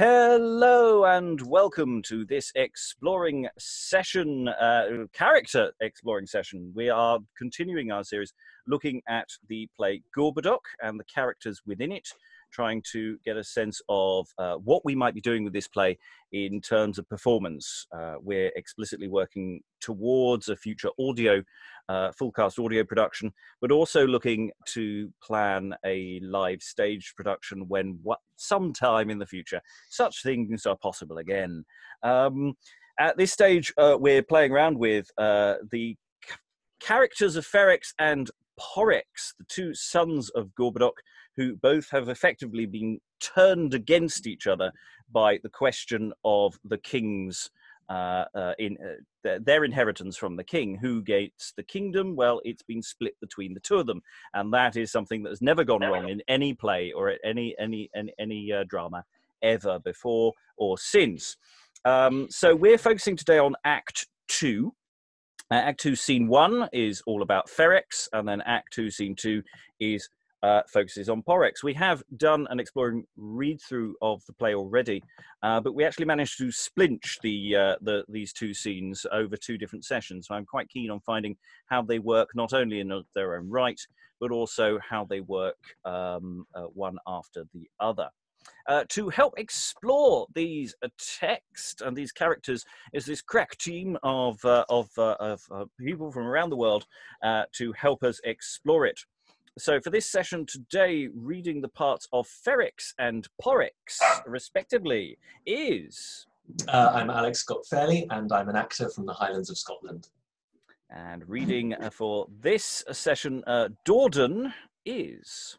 Hello and welcome to this exploring session, uh, character exploring session. We are continuing our series looking at the play Gorboduc and the characters within it trying to get a sense of uh, what we might be doing with this play in terms of performance. Uh, we're explicitly working towards a future audio, uh, full cast audio production, but also looking to plan a live stage production when what, sometime in the future such things are possible again. Um, at this stage, uh, we're playing around with uh, the characters of Ferrex and Porrex, the two sons of Gorboduc, who both have effectively been turned against each other by the question of the king's uh, uh, in uh, their inheritance from the king. Who gets the kingdom? Well, it's been split between the two of them, and that is something that has never gone wrong in any play or any any any, any uh, drama ever before or since. Um, so we're focusing today on Act Two. Uh, Act Two, Scene One is all about Ferrex, and then Act Two, Scene Two is uh, focuses on Porrex. We have done an exploring read through of the play already, uh, but we actually managed to splinch the, uh, the these two scenes over two different sessions. So I'm quite keen on finding how they work not only in their own right, but also how they work um, uh, one after the other. Uh, to help explore these uh, text and these characters is this crack team of, uh, of, uh, of uh, people from around the world to help us explore it. So for this session today, reading the parts of Ferrex and Porrex, respectively, is... Uh, I'm Alex Scott Fairley, and I'm an actor from the Highlands of Scotland. And reading uh, for this session, uh, Dordan is...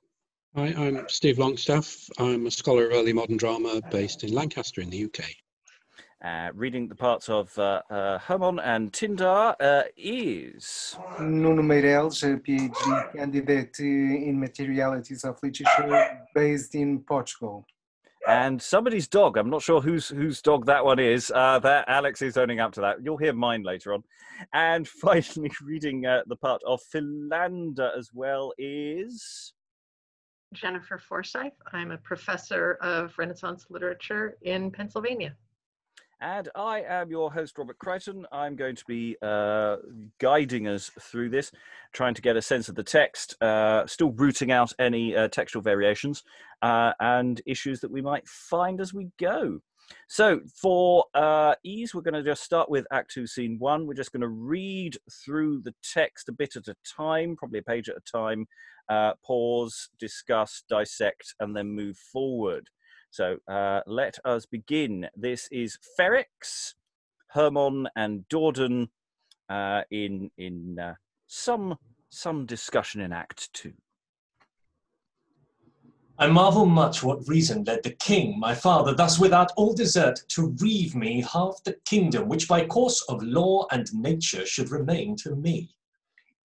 Hi, I'm Steve Longstaffe. I'm a scholar of early modern drama based in Lancaster in the UK. Uh, reading the parts of uh, uh, Hermon and Tyndar uh, is. Nuno Meireles, a PhD candidate in materialities of literature based in Portugal. And somebody's dog. I'm not sure whose whose dog that one is. Uh, that Alex is owning up to that. You'll hear mine later on. And finally, reading uh, the part of Philander as well is. Jennifer Forsyth. I'm a professor of Renaissance literature in Pennsylvania. And I am your host, Robert Crighton. I'm going to be uh, guiding us through this, trying to get a sense of the text, uh, still rooting out any uh, textual variations uh, and issues that we might find as we go. So, for uh, ease, we're going to just start with Act 2, Scene 1. We're just going to read through the text a bit at a time, probably a page at a time, uh, pause, discuss, dissect, and then move forward. So uh, let us begin. This is Ferrex, Hermon, and Dordan uh, in in uh, some some discussion in Act Two. I marvel much what reason led the king, my father, thus without all desert, to reave me half the kingdom, which by course of law and nature should remain to me.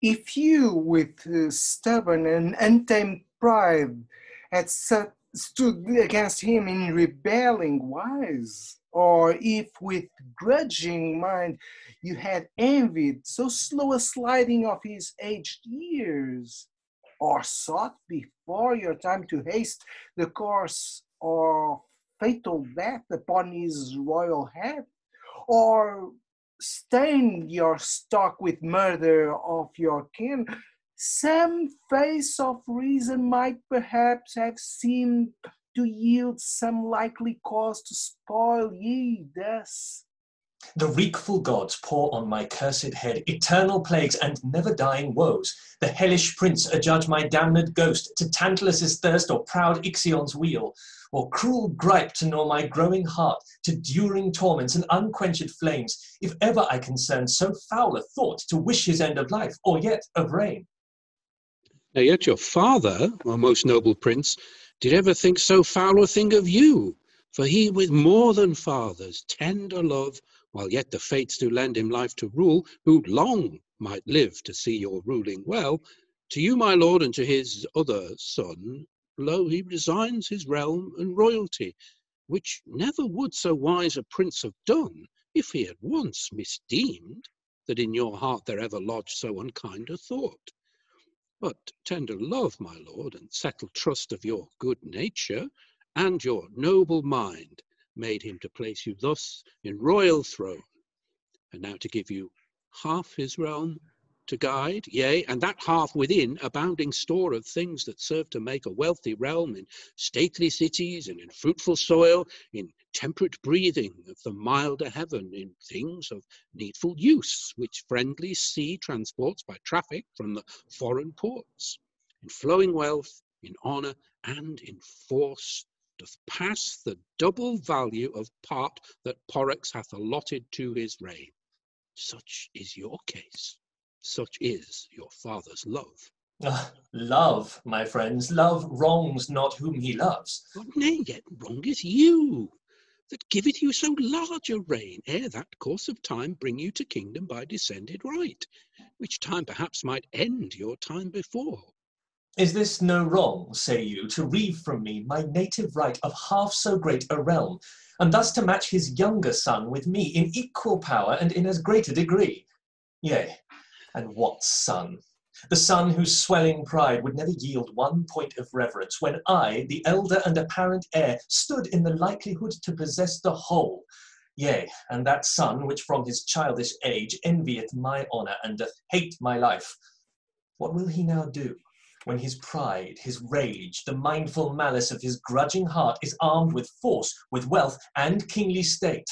If you, with uh, stubborn and untamed pride, had set stood against him in rebelling wise, or if with grudging mind you had envied so slow a sliding of his aged years, or sought before your time to haste the course of fatal death upon his royal head, or stained your stock with murder of your kin, some face of reason might perhaps have seemed to yield some likely cause to spoil ye thus. The wreakful gods pour on my cursed head eternal plagues and never dying woes. The hellish prince adjudge my damned ghost to Tantalus's thirst or proud Ixion's wheel, or cruel gripe to gnaw my growing heart to during torments and unquenched flames, if ever I concern so foul a thought to wish his end of life, or yet of reign. Now, yet your father, our most noble prince, did ever think so foul a thing of you? For he with more than father's tender love, while yet the fates do lend him life to rule, who long might live to see your ruling well, to you, my lord, and to his other son, lo, he resigns his realm and royalty, which never would so wise a prince have done, if he had once misdeemed that in your heart there ever lodged so unkind a thought. But tender love, my lord, and settled trust of your good nature and your noble mind made him to place you thus in royal throne, and now to give you half his realm to guide, yea, and that half within abounding store of things that serve to make a wealthy realm in stately cities and in fruitful soil, in temperate breathing of the milder heaven, in things of needful use, which friendly sea transports by traffic from the foreign ports, in flowing wealth, in honour, and in force, doth pass the double value of part that Porrex hath allotted to his reign. Such is your case. Such is your father's love. Ah, love, my friends, love wrongs not whom he loves. But nay, yet wrongeth you, that giveth you so large a reign, ere that course of time bring you to kingdom by descended right, which time perhaps might end your time before. Is this no wrong, say you, to reave from me my native right of half so great a realm, and thus to match his younger son with me in equal power and in as great a degree? Yea, and what son? The son whose swelling pride would never yield one point of reverence, when I, the elder and apparent heir, stood in the likelihood to possess the whole. Yea, and that son which from his childish age envieth my honour and doth hate my life. What will he now do? when his pride, his rage, the mindful malice of his grudging heart is armed with force, with wealth, and kingly state.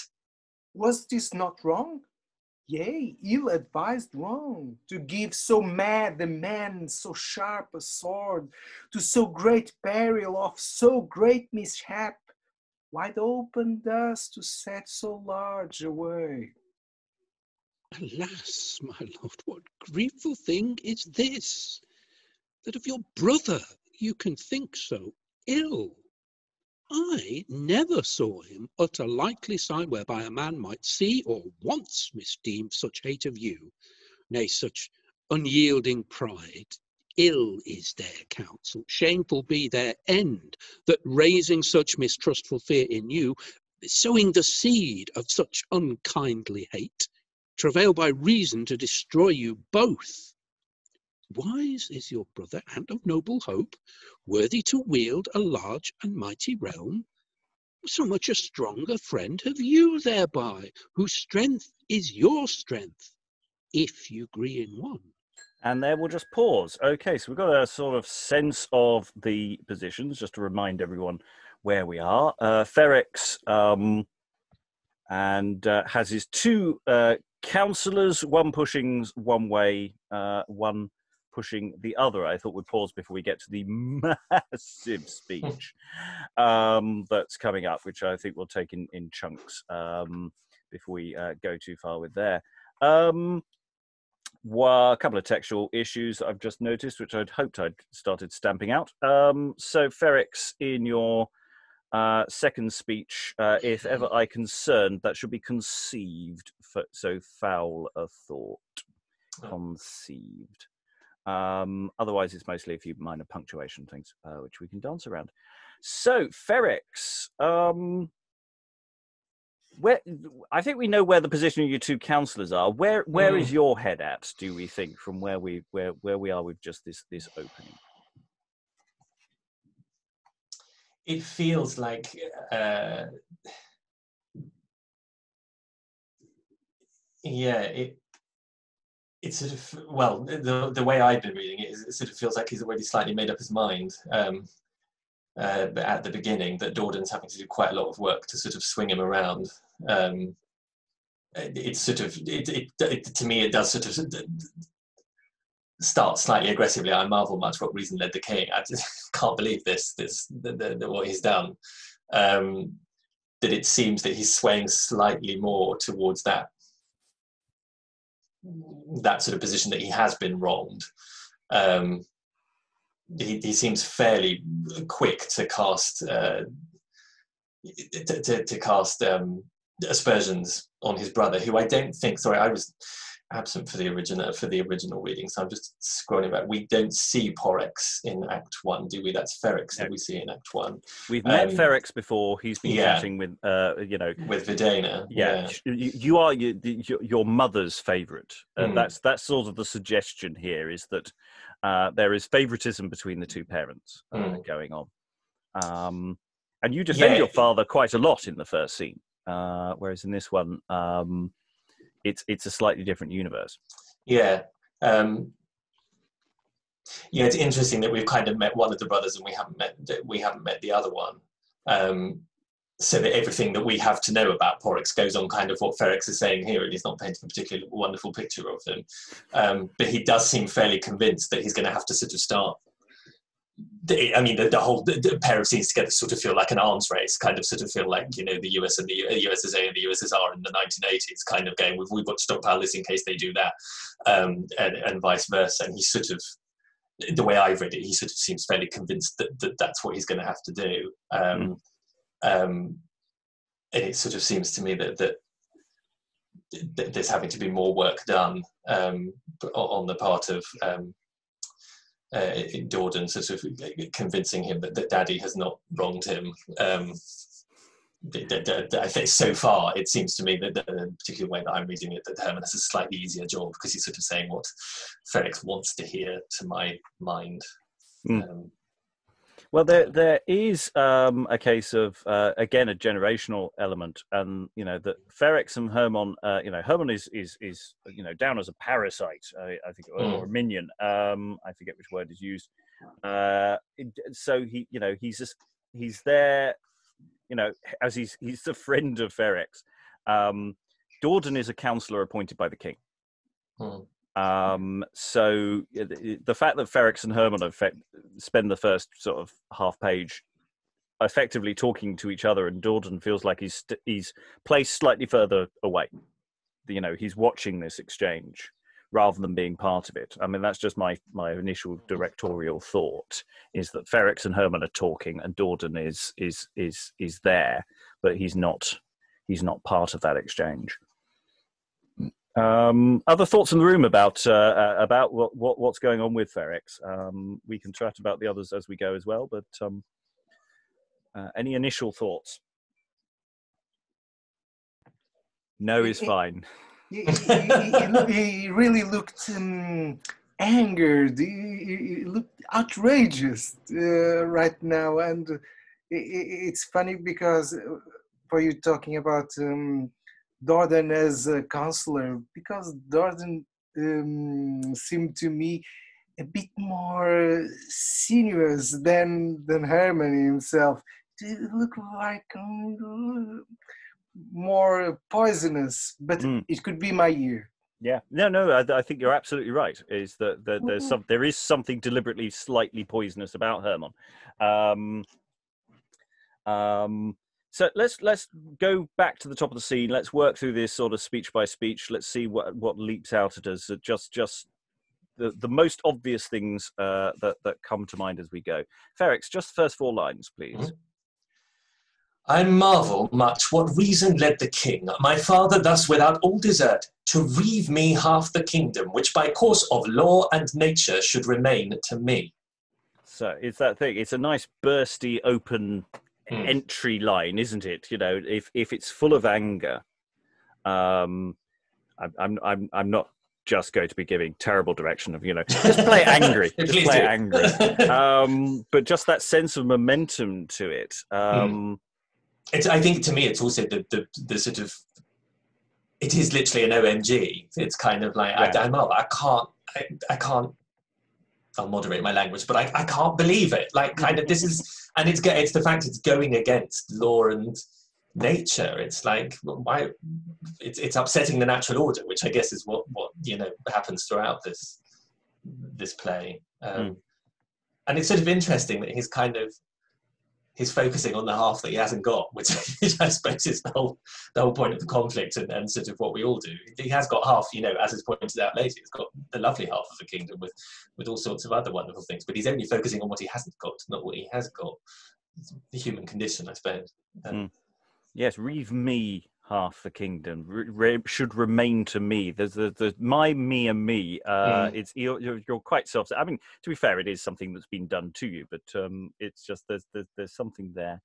Was this not wrong? Yea, ill advised wrong, to give so mad a man so sharp a sword, to so great peril of so great mishap, wide open thus to set so large a way. Alas, my lord, what griefful thing is this? that of your brother you can think so ill. I never saw him utter likely sign whereby a man might see or once misdeem such hate of you, nay, such unyielding pride. Ill is their counsel, shameful be their end, that raising such mistrustful fear in you, sowing the seed of such unkindly hate, travail by reason to destroy you both. Wise is your brother and of noble hope, worthy to wield a large and mighty realm. So much a stronger friend have you thereby, whose strength is your strength, if you agree in one. And there we'll just pause. Okay, so we've got a sort of sense of the positions, just to remind everyone where we are. Uh, Ferrex um, and uh, has his two uh, councillors, one pushing one way, uh, one pushing the other. I thought we'd pause before we get to the massive speech um, that's coming up, which I think we'll take in, in chunks um, before we uh, go too far with there. Um, well, a couple of textual issues I've just noticed, which I'd hoped I'd started stamping out. Um, so, Ferrex, in your uh, second speech, uh, if ever I concerned, that should be conceived, for, so foul a thought. Oh. Conceived. Um, otherwise, it's mostly a few minor punctuation things, uh, which we can dance around. So, Ferrex, um, where I think we know where the position of your two councillors are. Where where mm. is your head at? Do we think from where we where where we are with just this this opening? It feels like. Uh, yeah, it it sort of well the the way I've been reading it is it sort of feels like he's already slightly made up his mind um, uh, at the beginning that Dordan's having to do quite a lot of work to sort of swing him around. Um, it, it's sort of it, it, it, to me it does sort of start slightly aggressively. I marvel much what reason led the king. I just can't believe this this the, the, the, what he's done. Um, that it seems that he's swaying slightly more towards that that sort of position that he has been wronged. Um, he, he seems fairly quick to cast uh, to, to, to, cast um, aspersions on his brother, who I don't think. Sorry, I was absent for the original for the original reading, so I'm just scrolling back. We don't see Porrex in Act One, do we? That's Ferrex that we see in Act One. We've met um, Ferrex before. He's been yeah. chatting with, uh, you know, with Videna. Yeah, yeah. You, you, are your, your mother's favourite, and mm. that's that's sort of the suggestion here is that uh, there is favouritism between the two parents uh, mm. going on. Um, And you defend Yeah. your father quite a lot in the first scene, uh, whereas in this one, um, it's it's a slightly different universe. Yeah. Um, yeah, it's interesting that we've kind of met one of the brothers and we haven't met we haven't met the other one. Um, so that everything that we have to know about Porrex goes on kind of what Ferrex is saying here, and he's not painting a particularly wonderful picture of him. Um, but he does seem fairly convinced that he's going to have to sort of start. The- I mean, the, the whole the, pair of scenes together sort of feel like an arms race, kind of sort of feel like you know the US and the USSA and the USSR in the 1980s, kind of game. we've, we've got to stockpile this in case they do that, um, and, and vice versa. And he's sort of the way I've read it, he sort of seems fairly convinced that, that that's what he's going to have to do. Um, um, and it sort of seems to me that that, that there's having to be more work done um, on the part of um, uh, Dordan, sort of convincing him that, that Daddy has not wronged him. Um, I think so far it seems to me that the particular way that I'm reading it, that Hermon has a slightly easier job because he's sort of saying what Ferrex wants to hear to my mind. Mm. Um, Well, there there is um, a case of uh, again a generational element, and you know that Ferrex and Hermon, uh, you know Hermon is is is you know down as a parasite, I, I think, or, or a minion. Um, I forget which word is used. Uh, so he, you know, he's just he's there, you know, as he's he's the friend of Ferrex. Um, Dordan is a counselor appointed by the king. hmm. Um, so the, the fact that Ferrex and Hermon effect, spend the first sort of half page effectively talking to each other, and Dordan feels like he's st- he's placed slightly further away. You know, he's watching this exchange rather than being part of it. I mean, that's just my my initial directorial thought is that Ferrex and Hermon are talking, and Dordan is is is is there, but he's not he's not part of that exchange. Um, other thoughts in the room about uh, uh, about what, what what's going on with Ferrex? Um, we can chat about the others as we go as well. But um, uh, any initial thoughts? No is fine. He, really looked um, angered. He, looked outrageous uh, right now, and it's funny because uh, for you talking about Dordan as a counselor, because Dordan um, seemed to me a bit more sinuous than than Hermon himself. It looked like um, more poisonous, but Mm. it could be my ear. Yeah, no, no. I, I think you're absolutely right. Is that, that there's some there is something deliberately slightly poisonous about Hermon. Um, um, so let's let's go back to the top of the scene. Let's work through this sort of speech by speech. Let's see what what leaps out at us. Just just the the most obvious things uh, that that come to mind as we go. Ferrex, just the first four lines, please. Mhm. I marvel much what reason led the king, my father thus without all desert, to reave me half the kingdom, which by course of law and nature should remain to me. So it's that thing. It's a nice bursty, open Hmm. entry line, isn't it? You know, if if it's full of anger, um, I'm I'm I'm I'm not just going to be giving terrible direction of you know just play angry, just play do. angry. Um, but just that sense of momentum to it. Um, it's, I think to me, it's also the, the, the sort of, it is literally an OMG. It's kind of like, Yeah. I, I'm not, I can't, I, I can't, I'll moderate my language, but I, I can't believe it. Like kind of, this is, and it's, it's the fact it's going against law and nature. It's like, why, it's, it's upsetting the natural order, which I guess is what, what, you know, happens throughout this, this play. Um, And it's sort of interesting that he's kind of, he's focusing on the half that he hasn't got, which I suppose is the whole the whole point of the conflict and, and sort of what we all do. He has got half, you know, as is pointed out later, he's got the lovely half of the kingdom with with all sorts of other wonderful things, but he's only focusing on what he hasn't got, not what he has got. It's the human condition, I suppose. Um, yes, reave me half the kingdom re- re- should remain to me. There's the, the my me and me. Uh, Mm. It's you're, you're quite self. I mean, to be fair, it is something that's been done to you, but um, it's just there's there's, there's something there.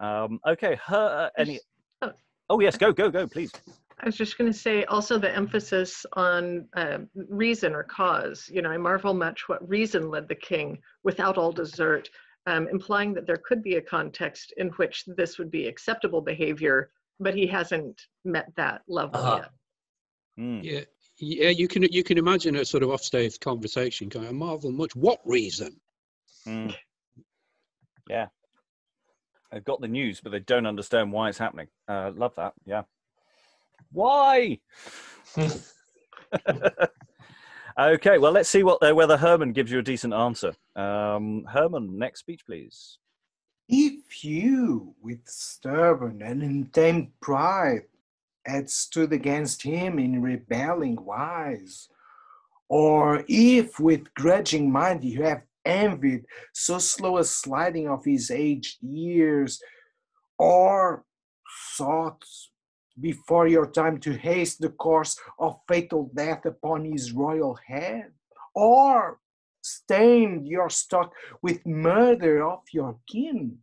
Um, okay, her any. Oh. Oh yes, go go go, please. I was just going to say also the emphasis on uh, reason or cause. You know, I marvel much what reason led the king without all desert. um, implying that there could be a context in which this would be acceptable behavior, but he hasn't met that level Uh-huh. yet. Mm. Yeah, yeah. You can you can imagine a sort of offstage conversation going. I marvel much. What reason? Mm. Yeah. They've got the news, but they don't understand why it's happening. Uh, love that. Yeah. Why? okay, well, let's see what uh, whether Hermon gives you a decent answer. Um, Hermon, next speech, please. If you, with stubborn and untamed pride, had stood against him in rebelling wise, or if with grudging mind you have envied so slow a sliding of his aged years, or sought before your time to haste the course of fatal death upon his royal head, or stained your stock with murder of your kin.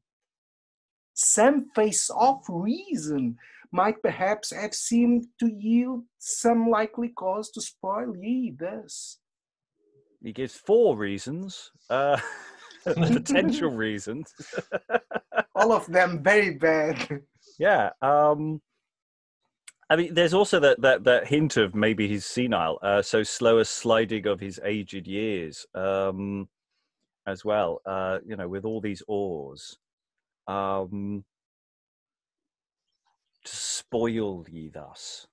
Some face of reason might perhaps have seemed to yield some likely cause to spoil ye thus. He gives four reasons, uh, potential reasons. All of them very bad. Yeah. Um, I mean, there's also that, that, that hint of maybe he's senile, uh, so slow a sliding of his aged years um, as well, uh, you know, with all these oars. Um, to spoil ye thus.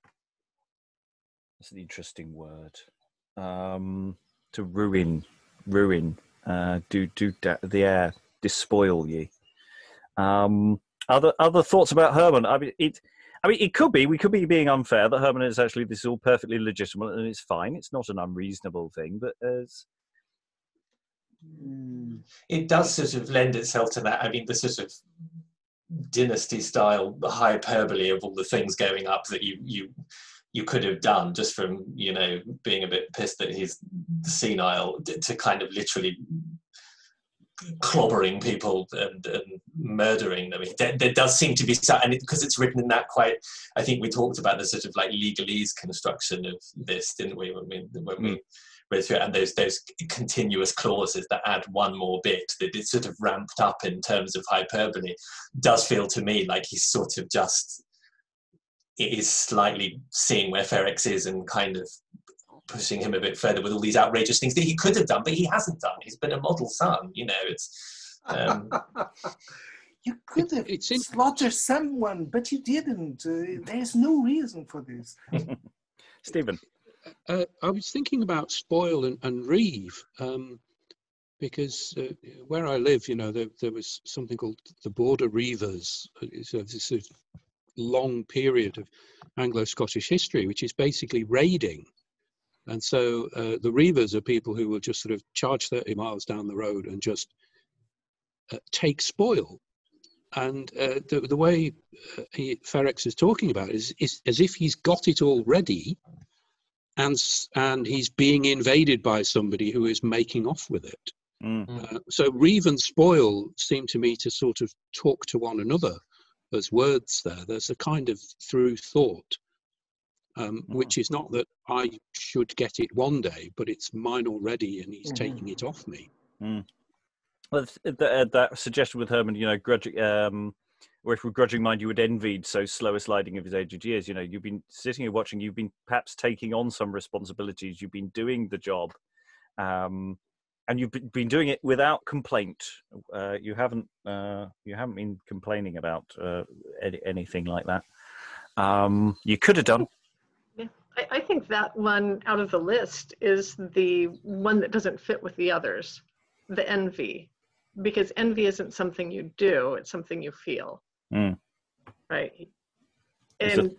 That's an interesting word. Um, to ruin, ruin, uh, do, do da- the air, despoil ye. Um, other other thoughts about Hermon? I mean, it. I mean, it could be. We could be being unfair that Hermon is actually this is all perfectly legitimate and it's fine. It's not an unreasonable thing, but as Mm, it does sort of lend itself to that. I mean, the sort of dynasty style hyperbole of all the things going up that you you you could have done just from you know being a bit pissed that he's senile to kind of literally clobbering people and, and murdering them. There, there does seem to be some, and because it's written in that quite. I think we talked about the sort of like legalese construction of this, didn't we? When we when we hmm. read through it, and those those continuous clauses that add one more bit that it's sort of ramped up in terms of hyperbole does feel to me like he's sort of just is slightly seeing where Ferrex is and kind of pushing him a bit further with all these outrageous things that he could have done, but he hasn't done. He's been a model son, you know. It's um, you could have it's in- slaughtered someone, but you didn't. Uh, there's no reason for this. Stephen. Uh, I was thinking about Spoil and, and Reave um, because uh, where I live, you know, there, there was something called the Border Reivers. uh, It's a, this sort of long period of Anglo-Scottish history, which is basically raiding. And so uh, the Reivers are people who will just sort of charge 30 miles down the road and just uh, take spoil. And uh, the, the way uh, he, Ferrex is talking about it is, is as if he's got it already and and he's being invaded by somebody who is making off with it. Mm. Uh, so Reave and Spoil seem to me to sort of talk to one another as words there. There's a kind of through thought, um, Mm. which is not that I should get it one day, but it's mine already and he's Mhm. taking it off me. Well, th- th- uh, that suggestion with Hermon, you know, grudging, um, or if with grudging mind, you would envied so slow a sliding of his aged years. You know, you've been sitting here watching. You've been perhaps taking on some responsibilities. You've been doing the job, um, and you've been- been doing it without complaint. Uh, you haven't. Uh, you haven't been complaining about uh, any, anything like that. Um, you could have done. I, I think that one out of the list is the one that doesn't fit with the others, the envy, because envy isn't something you do; it's something you feel. Mm. Right. It's a- And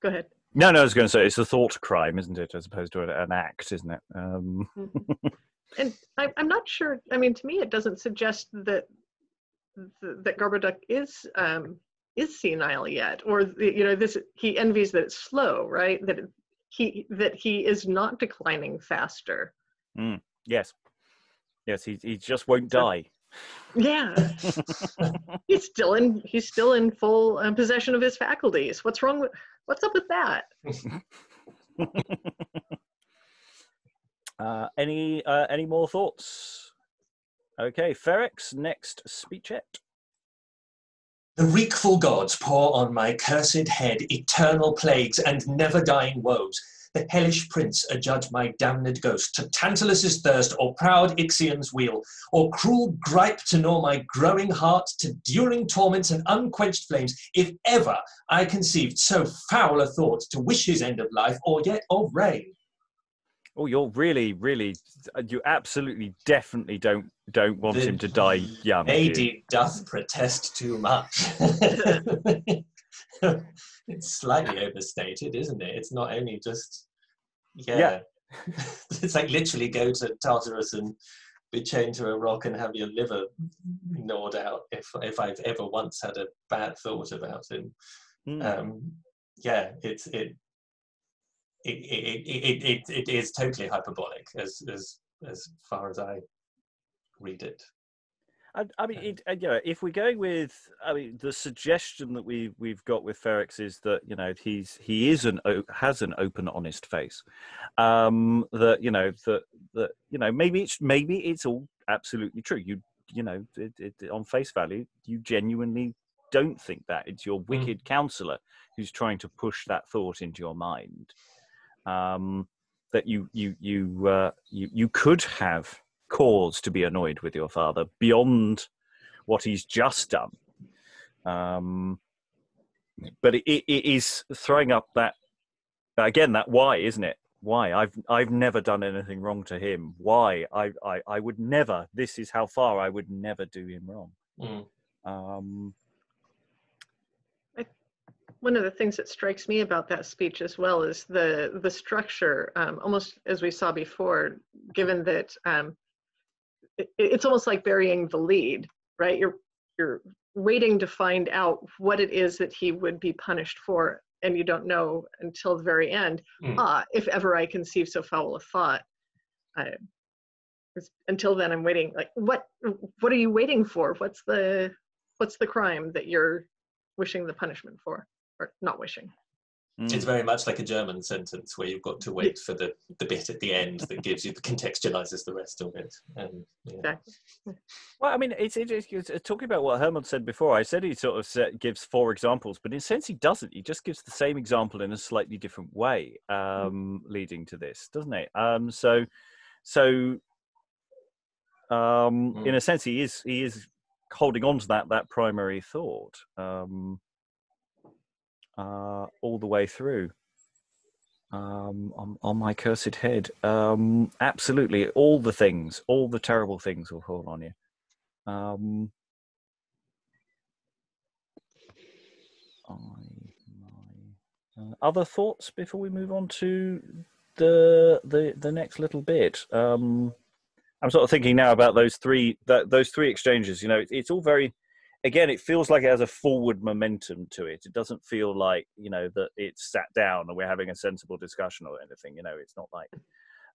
go ahead. No, no, I was going to say it's a thought crime, isn't it, as opposed to an, act, isn't it? Um, Mhm. and I, I'm not sure. I mean, to me, it doesn't suggest that th- that Gorboduc is um, is senile yet, or you know, this he envies that it's slow, right? That he that he is not declining faster. yes, yes, he he just won't die. Yeah, he's still in he's still in full uh, possession of his faculties. What's wrong with what's up with that? Uh, any uh, any more thoughts? Okay, Ferrex, next speechette. The wreakful gods pour on my cursed head eternal plagues and never dying woes. The hellish prince adjudge my damned ghost to Tantalus's thirst or proud Ixion's wheel, or cruel gripe to gnaw my growing heart to during torments and unquenched flames, if ever I conceived so foul a thought to wish his end of life or yet of reign. Oh, you're really, really, you absolutely, definitely don't don't want The him to die young. you? Lady doth protest too much. it's slightly overstated, isn't it? It's not only just, yeah. Yeah. it's like literally go to Tartarus and be chained to a rock and have your liver gnawed out. If if I've ever once had a bad thought about him, Hmm. um, yeah, it's it. It, it, it, it, is totally hyperbolic as, as as far as I read it. I, I mean, Um, it, you know, if we're going with, I mean, the suggestion that we we've got with Ferrex is that you know he's he is an has an open, honest face. Um, that you know that that you know maybe it's maybe it's all absolutely true. You you know it, it, on face value, you genuinely don't think that it's your wicked counselor who's trying to push that thought into your mind. Um, that you you you uh, you you could have cause to be annoyed with your father beyond what he's just done. Um, but it, it, is throwing up that again that why, isn't it? Why I've I've never done anything wrong to him. Why I I, I would never. This is how far I would never do him wrong. Mm. Um, one of the things that strikes me about that speech as well is the the structure um, almost as we saw before given that um, it, it's almost like burying the lead right? You're you're waiting to find out what it is that he would be punished for and you don't know until the very end. Mm. ah if ever i conceive so foul a thought I, until then i'm waiting like what what are you waiting for? What's the what's the crime that you're wishing the punishment for or not wishing. mm. It's very much like a German sentence where you've got to wait for the, the bit at the end that gives you the contextualizes the rest of it. And yeah. Exactly. Well, I mean, it's, it's, it's, it's talking about what Hermon said before. I said he sort of said, gives four examples, but in a sense, he doesn't. He just gives the same example in a slightly different way, um, leading to this, doesn't it? Um, so, so, um, in a sense, he is he is holding on to that that primary thought um, uh, all the way through. Um, on, on my cursed head, um, absolutely, all the things, all the terrible things will fall on you. Um, I, my, uh, other thoughts before we move on to the the the next little bit. Um, I'm sort of thinking now about those three that those three exchanges. You know, it, it's all very. Again, it feels like it has a forward momentum to it. It doesn't feel like you know that it's sat down and we're having a sensible discussion or anything. You know, it's not like.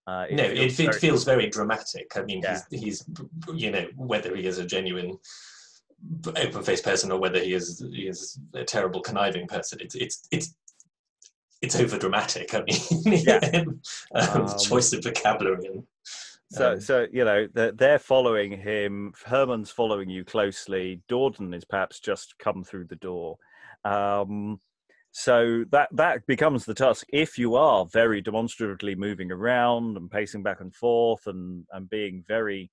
Uh, no, it, feels it very- feels very dramatic. I mean, Yeah. he's, he's, you know, whether he is a genuine open-faced person or whether he is he is a terrible conniving person, it's it's it's it's over dramatic. I mean, Yeah. um, Um, choice of vocabulary and So, um, so you know, they're, they're following him. Hermon's following you closely. Dordan is perhaps just come through the door. Um, so that that becomes the task. If you are very demonstratively moving around and pacing back and forth and and being very,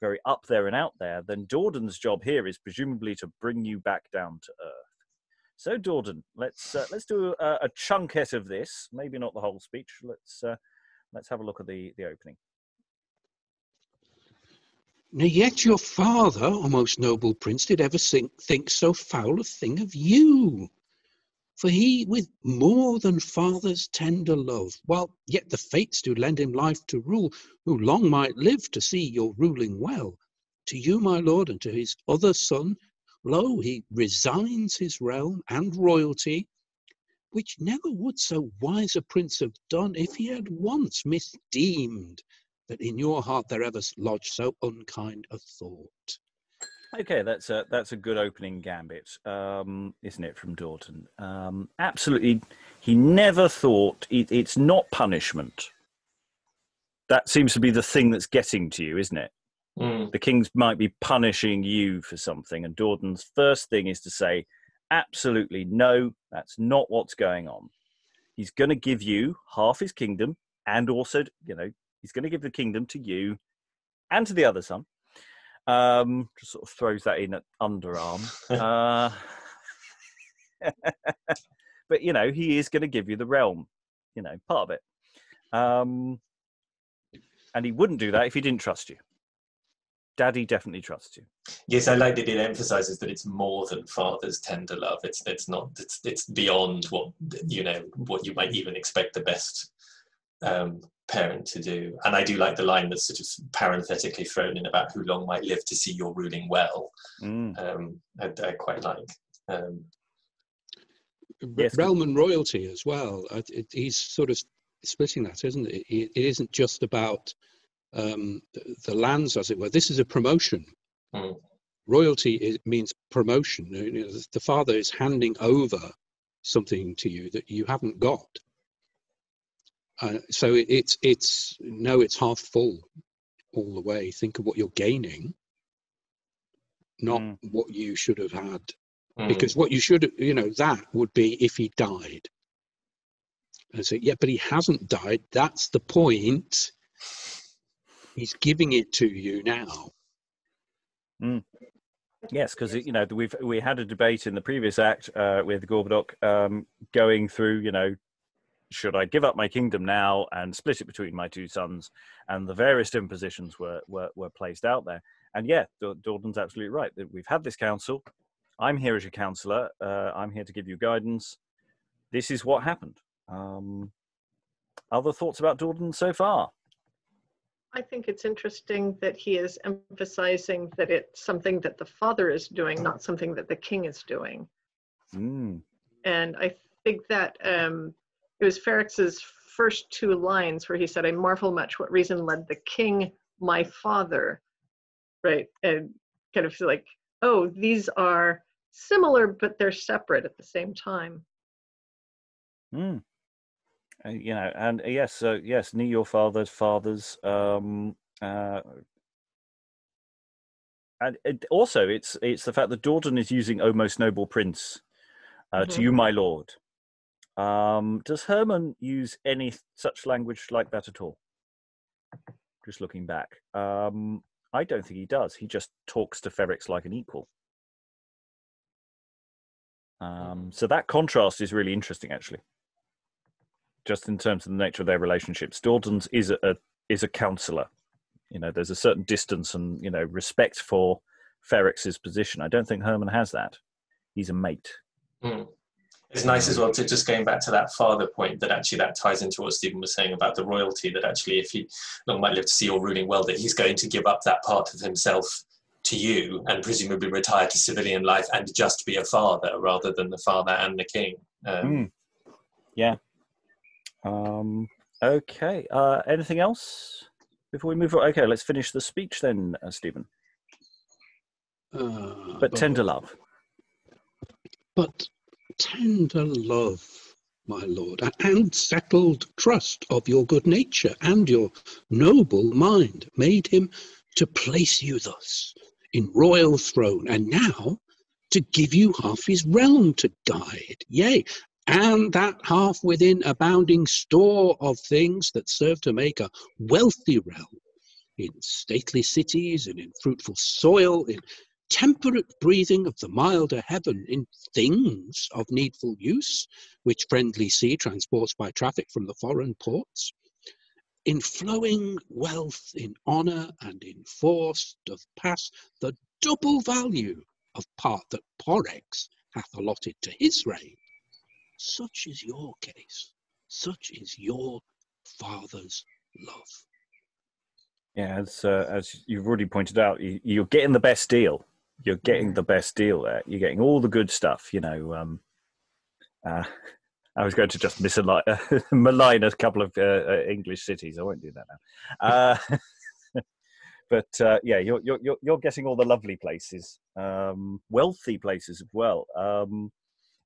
very up there and out there, then Dordan's job here is presumably to bring you back down to earth. So, Dordan, let's uh, let's do a, a chunket of this. Maybe not the whole speech. Let's uh, let's have a look at the the opening. Nay, yet your father, O most noble prince, did ever think, think so foul a thing of you. For he with more than father's tender love, while yet the fates do lend him life to rule, who long might live to see your ruling well. To you, my lord, and to his other son, lo, he resigns his realm and royalty, which never would so wise a prince have done if he had once misdeemed that in your heart there ever lodged so unkind a thought. Okay, that's a that's a good opening gambit, um, isn't it, from Dordan? Um, absolutely, he never thought it, it's not punishment. That seems to be the thing that's getting to you, isn't it? Mm. The kings might be punishing you for something, and Dordan's first thing is to say, absolutely no, that's not what's going on. He's going to give you half his kingdom, and also, you know, he's going to give the kingdom to you and to the other son. Um, just sort of throws that in at underarm. uh, but you know, he is going to give you the realm. You know, part of it. Um, and he wouldn't do that if he didn't trust you. Daddy definitely trusts you. Yes, I like that it emphasizes that it's more than father's tender love. It's it's not it's it's beyond what you know what you might even expect the best um, parent to do. And I do like the line that's sort of parenthetically thrown in about who long might live to see your ruling well. Mm. Um, I, I quite like. Um, Yes. realm and royalty as well. I- It, he's sort of splitting that, isn't it? It, it isn't just about um, the, the lands, as it were. This is a promotion. Mm. Royalty is, means promotion. You know, the father is handing over something to you that you haven't got. Uh, so it, it's it's no, it's half full all the way. Think of what you're gaining, not Mm. what you should have had mm, because what you should you know that would be if he died and say yeah but he hasn't died that's the point he's giving it to you now Yes, because you know we've we had a debate in the previous act uh, with Gorboduc um, going through. You know, should I give up my kingdom now and split it between my two sons? And the various different positions were were, were placed out there. And yeah, Dor- Dordan's absolutely right. that We've had this council. I'm here as your counselor. Uh, I'm here to give you guidance. This is what happened. Um, other thoughts about Dordan so far? I think it's interesting that he is emphasizing that it's something that the father is doing, not something that the king is doing. Mm. And I think that um, it was Ferrex's first two lines where he said, I marvel much what reason led the king, my father, right? And kind of like, oh, these are similar, but they're separate at the same time. Mm. Uh, you know, and uh, yes, so yes, knee your father's fathers. Um, uh, and it, also, it's it's the fact that Dordan is using "O most noble prince" uh, to Mhm. you, my lord. Um, does Hermon use any such language like that at all? Just looking back, um, I don't think he does. He just talks to Ferrex like an equal. Um, so that contrast is really interesting, actually just in terms of the nature of their relationships. Dordan's is a, a is a counselor. You know, there's a certain distance and you know respect for Ferrex's position. I don't think Hermon has that. He's a mate. mm. It's nice as well to just going back to that father point that actually that ties into what Stephen was saying about the royalty. That actually, if he long might live to see your ruling well, that he's going to give up that part of himself to you and presumably retire to civilian life and just be a father rather than the father and the king. Um, Mm. Yeah. Um, okay. Uh, anything else before we move on? Okay, let's finish the speech then, uh, Stephen. uh, But tender love. but tender love, my lord, and settled trust of your good nature and your noble mind made him to place you thus in royal throne, and now to give you half his realm to guide, yea, and that half within abounding store of things that serve to make a wealthy realm in stately cities and in fruitful soil, in temperate breathing of the milder heaven, in things of needful use, which friendly sea transports by traffic from the foreign ports, in flowing wealth, in honour, and in force doth pass the double value of part that Porrex hath allotted to his reign. Such is your case, such is your father's love. Yeah, as uh, as you've already pointed out, you, you're getting the best deal. You're getting the best deal there. You're getting all the good stuff. You know, um, uh, I was going to just misalign, malign a couple of uh, uh, English cities. I won't do that now. Uh, but uh, yeah, you're, you're you're you're getting all the lovely places, um, wealthy places as well. Um,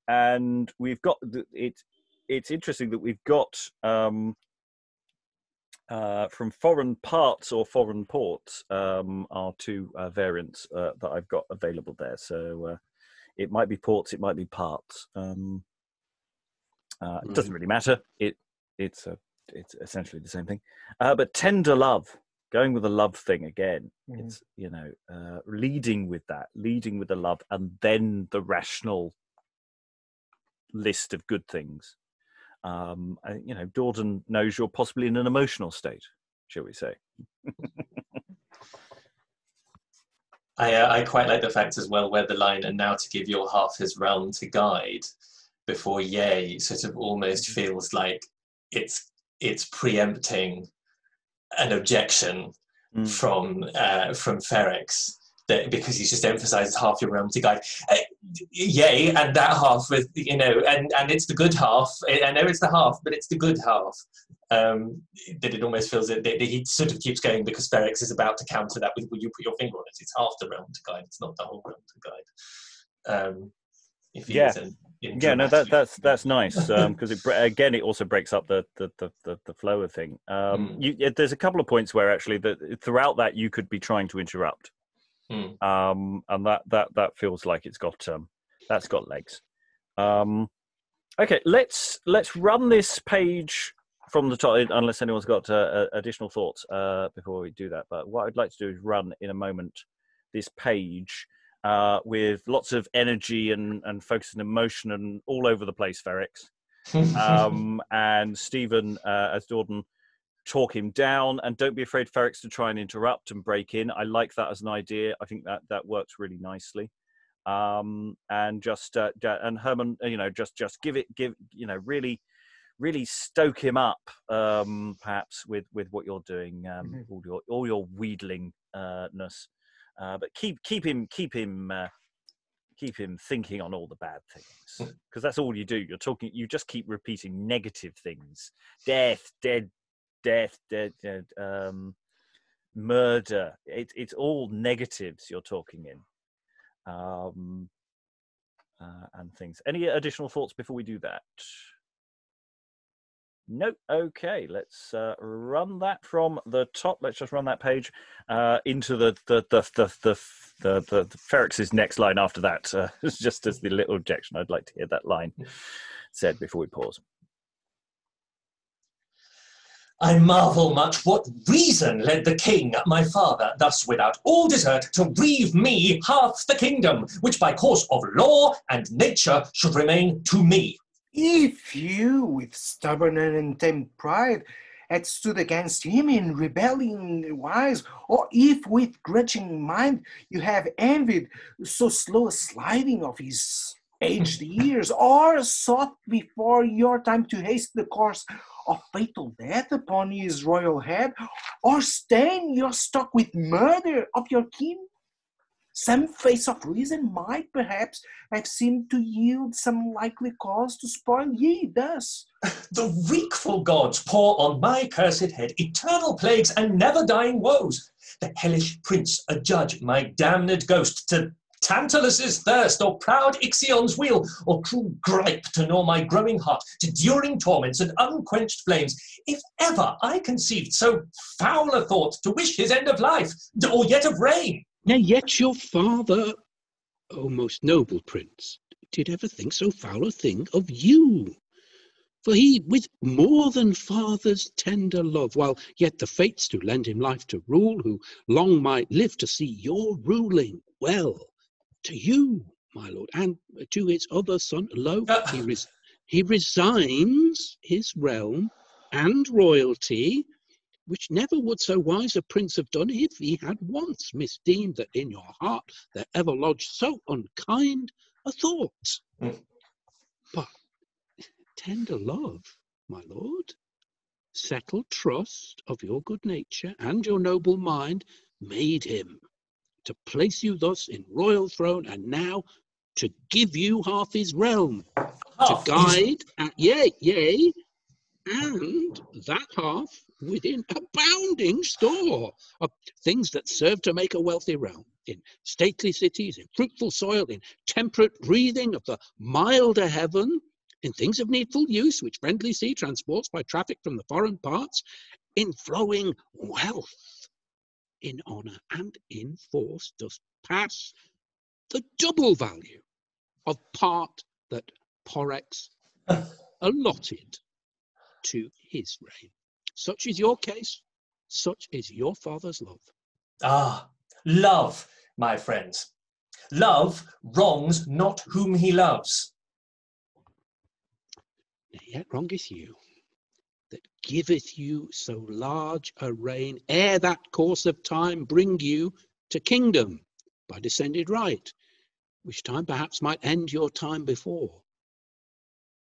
and we've got it. It's interesting that we've got um, uh, from foreign parts or foreign ports um, are two uh, variants uh, that I've got available there. So uh, it might be ports, it might be parts. Um, uh, It doesn't really matter. It it's a it's essentially the same thing. Uh, but tender love, going with the love thing again. Mhm. It's you know leading with that, leading with the love, and then the rational list of good things. Um, you know, Dordan knows you're possibly in an emotional state, shall we say? I, uh, I quite like the fact as well where the line and now to give your half his realm to guide before yay sort of almost feels like it's it's preempting an objection Mm. from uh, from Ferrex that because he's just emphasized half your realm to guide. Yay, and that half with you know, and and it's the good half. I know it's the half, but it's the good half. Um, that it almost feels that, that he sort of keeps going because Ferrex is about to counter that with "Will you put your finger on it?" It's half the realm to guide. It's not the whole realm to guide. Um, if Yeah. is in, in yeah, no, that that's that's nice because it again it also breaks up the the the, the, the flow of thing. Um, Mm. you, there's a couple of points where actually that throughout that you could be trying to interrupt, Mm. um, and that that that feels like it's got um, that's got legs. Um, okay, let's let's run this page from the top, unless anyone's got uh, uh, additional thoughts uh, before we do that. But what I'd like to do is run in a moment this page uh, with lots of energy and, and focus and emotion and all over the place, Ferrex. Um, and Stephen, uh, as Dordan, talk him down. And don't be afraid, Ferrex, to try and interrupt and break in. I like that as an idea. I think that that works really nicely. Um, and just uh, and Hermon, uh, you know, just just give it, give you know, really, really stoke him up, um, perhaps with with what you're doing, um, Mhm. all your all your wheedling uh, ness. Uh, but keep keep him keep him uh, keep him thinking on all the bad things because that's all you do. You're talking. You just keep repeating negative things: death, dead, death, dead, dead um, murder. It, it's all negatives you're talking in, um, uh, and things. Any additional thoughts before we do that? No. Okay. Let's uh, run that from the top. Let's just run that page uh, into the the the the the, the, the, the Ferrex's next line after that. Uh, just as the little objection, I'd like to hear that line said before we pause. I marvel much what reason led the king, my father, thus without all desert, to reave me half the kingdom, which by course of law and nature should remain to me. If you, with stubborn and untamed pride, had stood against him in rebelling wise, or if with grudging mind you have envied so slow a sliding of his aged years, or sought before your time to haste the course of fatal death upon his royal head, or stain your stock with murder of your kin, some face of reason might perhaps have seemed to yield some likely cause to spoil ye thus. The wreakful gods pour on my cursed head eternal plagues and never dying woes. The hellish prince adjudge my damned ghost to Tantalus's thirst, or proud Ixion's wheel, or cruel gripe to gnaw my growing heart to during torments and unquenched flames. If ever I conceived so foul a thought to wish his end of life, or yet of reign, Nay, yet your father, O most noble prince, did ever think so foul a thing of you. For he, with more than father's tender love, while yet the fates do lend him life to rule, who long might live to see your ruling well, to you, my lord, and to his other son, lo, Uh. he, res- he resigns his realm and royalty which never would so wise a prince have done if he had once misdeemed that in your heart there ever lodged so unkind a thought. Mm. But tender love, my lord, settled trust of your good nature and your noble mind made him to place you thus in royal throne and now to give you half his realm half? to guide, and, yea, yea, and that half within abounding store of things that serve to make a wealthy realm, in stately cities, in fruitful soil, in temperate breathing of the milder heaven, in things of needful use, which friendly sea transports by traffic from the foreign parts, in flowing wealth, in honour and in force does pass the double value of part that Porrex allotted to his reign. Such is your case, such is your father's love. Ah, love, my friends. Love wrongs not whom he loves. Yet wrongeth you giveth you so large a reign, ere that course of time bring you to kingdom by descended right, which time perhaps might end your time before.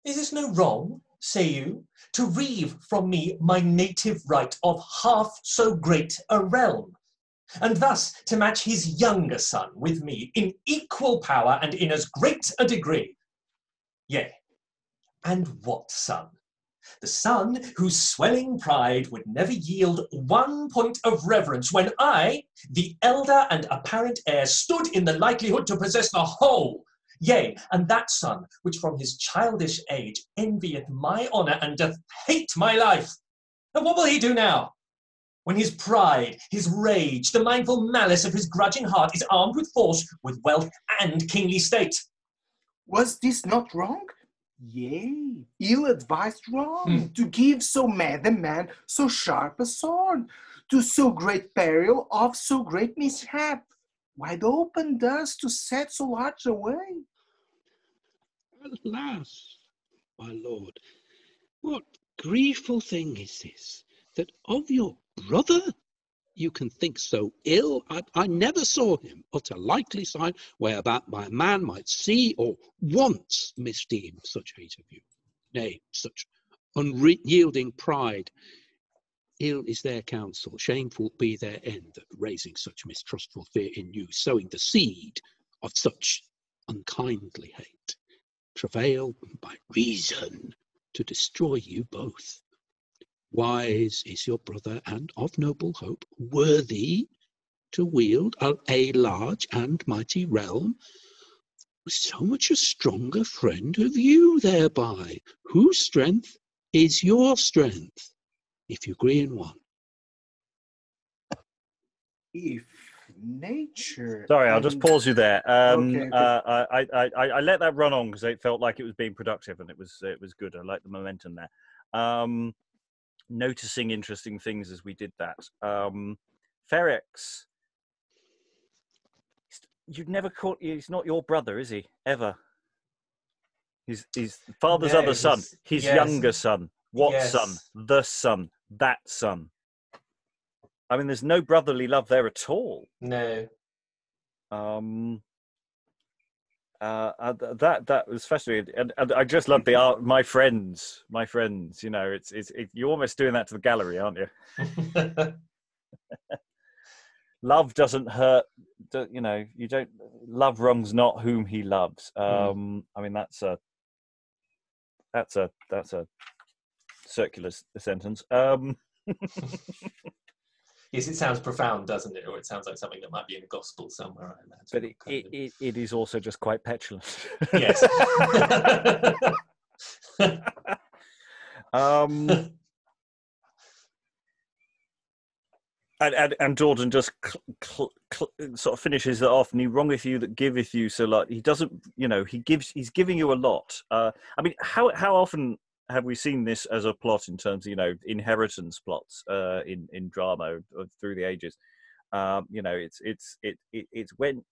Is this no wrong, say you, to reave from me my native right of half so great a realm, and thus to match his younger son with me in equal power and in as great a degree? Yea, and what son? The son whose swelling pride would never yield one point of reverence when I, the elder and apparent heir, stood in the likelihood to possess the whole. Yea, and that son which from his childish age envieth my honour and doth hate my life. And what will he do now? When his pride, his rage, the mindful malice of his grudging heart is armed with force, with wealth and kingly state. Was this not wrong? Yea, ill-advised wrong, Hmm. to give so mad a man so sharp a sword, to so great peril of so great mishap, wide open thus to set so large a way. Alas, my lord, what griefful thing is this, that of your brother you can think so ill? I, I never saw him utter likely sign whereabout my man might see or once misdeem such hate of you. Nay, such unyielding pride. Ill is their counsel, shameful be their end, that raising such mistrustful fear in you, sowing the seed of such unkindly hate travail by reason to destroy you both. Wise is your brother and of noble hope, worthy to wield a, a large and mighty realm, so much a stronger friend of you thereby, whose strength is your strength, if you agree in one. If nature. Sorry, I'll just pause you there. Um, Okay, okay. uh, I, I, I, I let that run on because it felt like it was being productive and it was it was good. I like the momentum there. Um, noticing interesting things as we did that. Um, Ferrex, you'd never caught. He's not your brother, is he? Ever? He's his father's No, other son, his yes. younger son. What son? The son. That son. I mean, there's no brotherly love there at all. No. um uh, uh, that that was fascinating and, and i just love the art my friends my friends you know it's it's it, you're almost doing that to the gallery aren't you? Love doesn't hurt you know you don't love wrongs not whom he loves. Um i mean that's a that's a that's a circular sentence. Um yes, it sounds profound, doesn't it? Or it sounds like something that might be in a gospel somewhere. I imagine. but it, it, it, it is also just quite petulant yes. um and, and, and Dordan just cl- cl- cl- sort of finishes it off, and he wrongeth you that giveth you. So like he doesn't, you know, he gives, he's giving you a lot. Uh, I mean, how how often have we seen this as a plot in terms of you know inheritance plots uh, in in drama through the ages? Um, you know, it's it's it, it it's when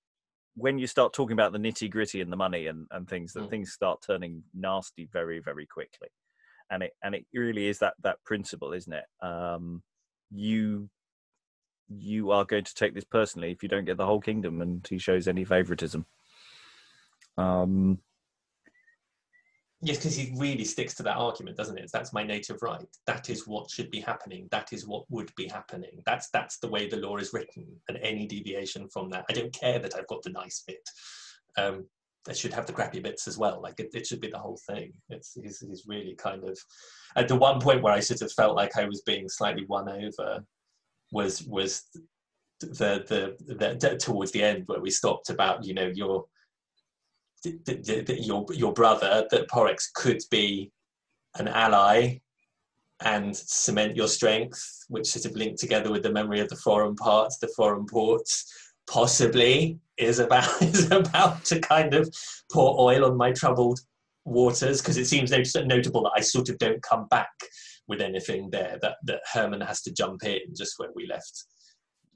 when you start talking about the nitty gritty and the money and, and things that Mm. things start turning nasty very very quickly, and it and it really is that that principle, isn't it? Um, you you are going to take this personally if you don't get the whole kingdom and he shows any favoritism um Yes, because he really sticks to that argument, doesn't it? That's my native right. That is what should be happening. That is what would be happening. That's that's the way the law is written. And any deviation from that, I don't care that I've got the nice bit. Um, I should have the crappy bits as well. Like it, it should be the whole thing. It's he's, he's really kind of at the one point where I sort of felt like I was being slightly won over was was the the, the, the towards the end where we stopped about you know your th- th- th- th- your your brother that Porrex could be an ally and cement your strength, which sort of linked together with the memory of the foreign parts, the foreign ports, possibly is about is about to kind of pour oil on my troubled waters because it seems notable that I sort of don't come back with anything there. That that Hermon has to jump in just where we left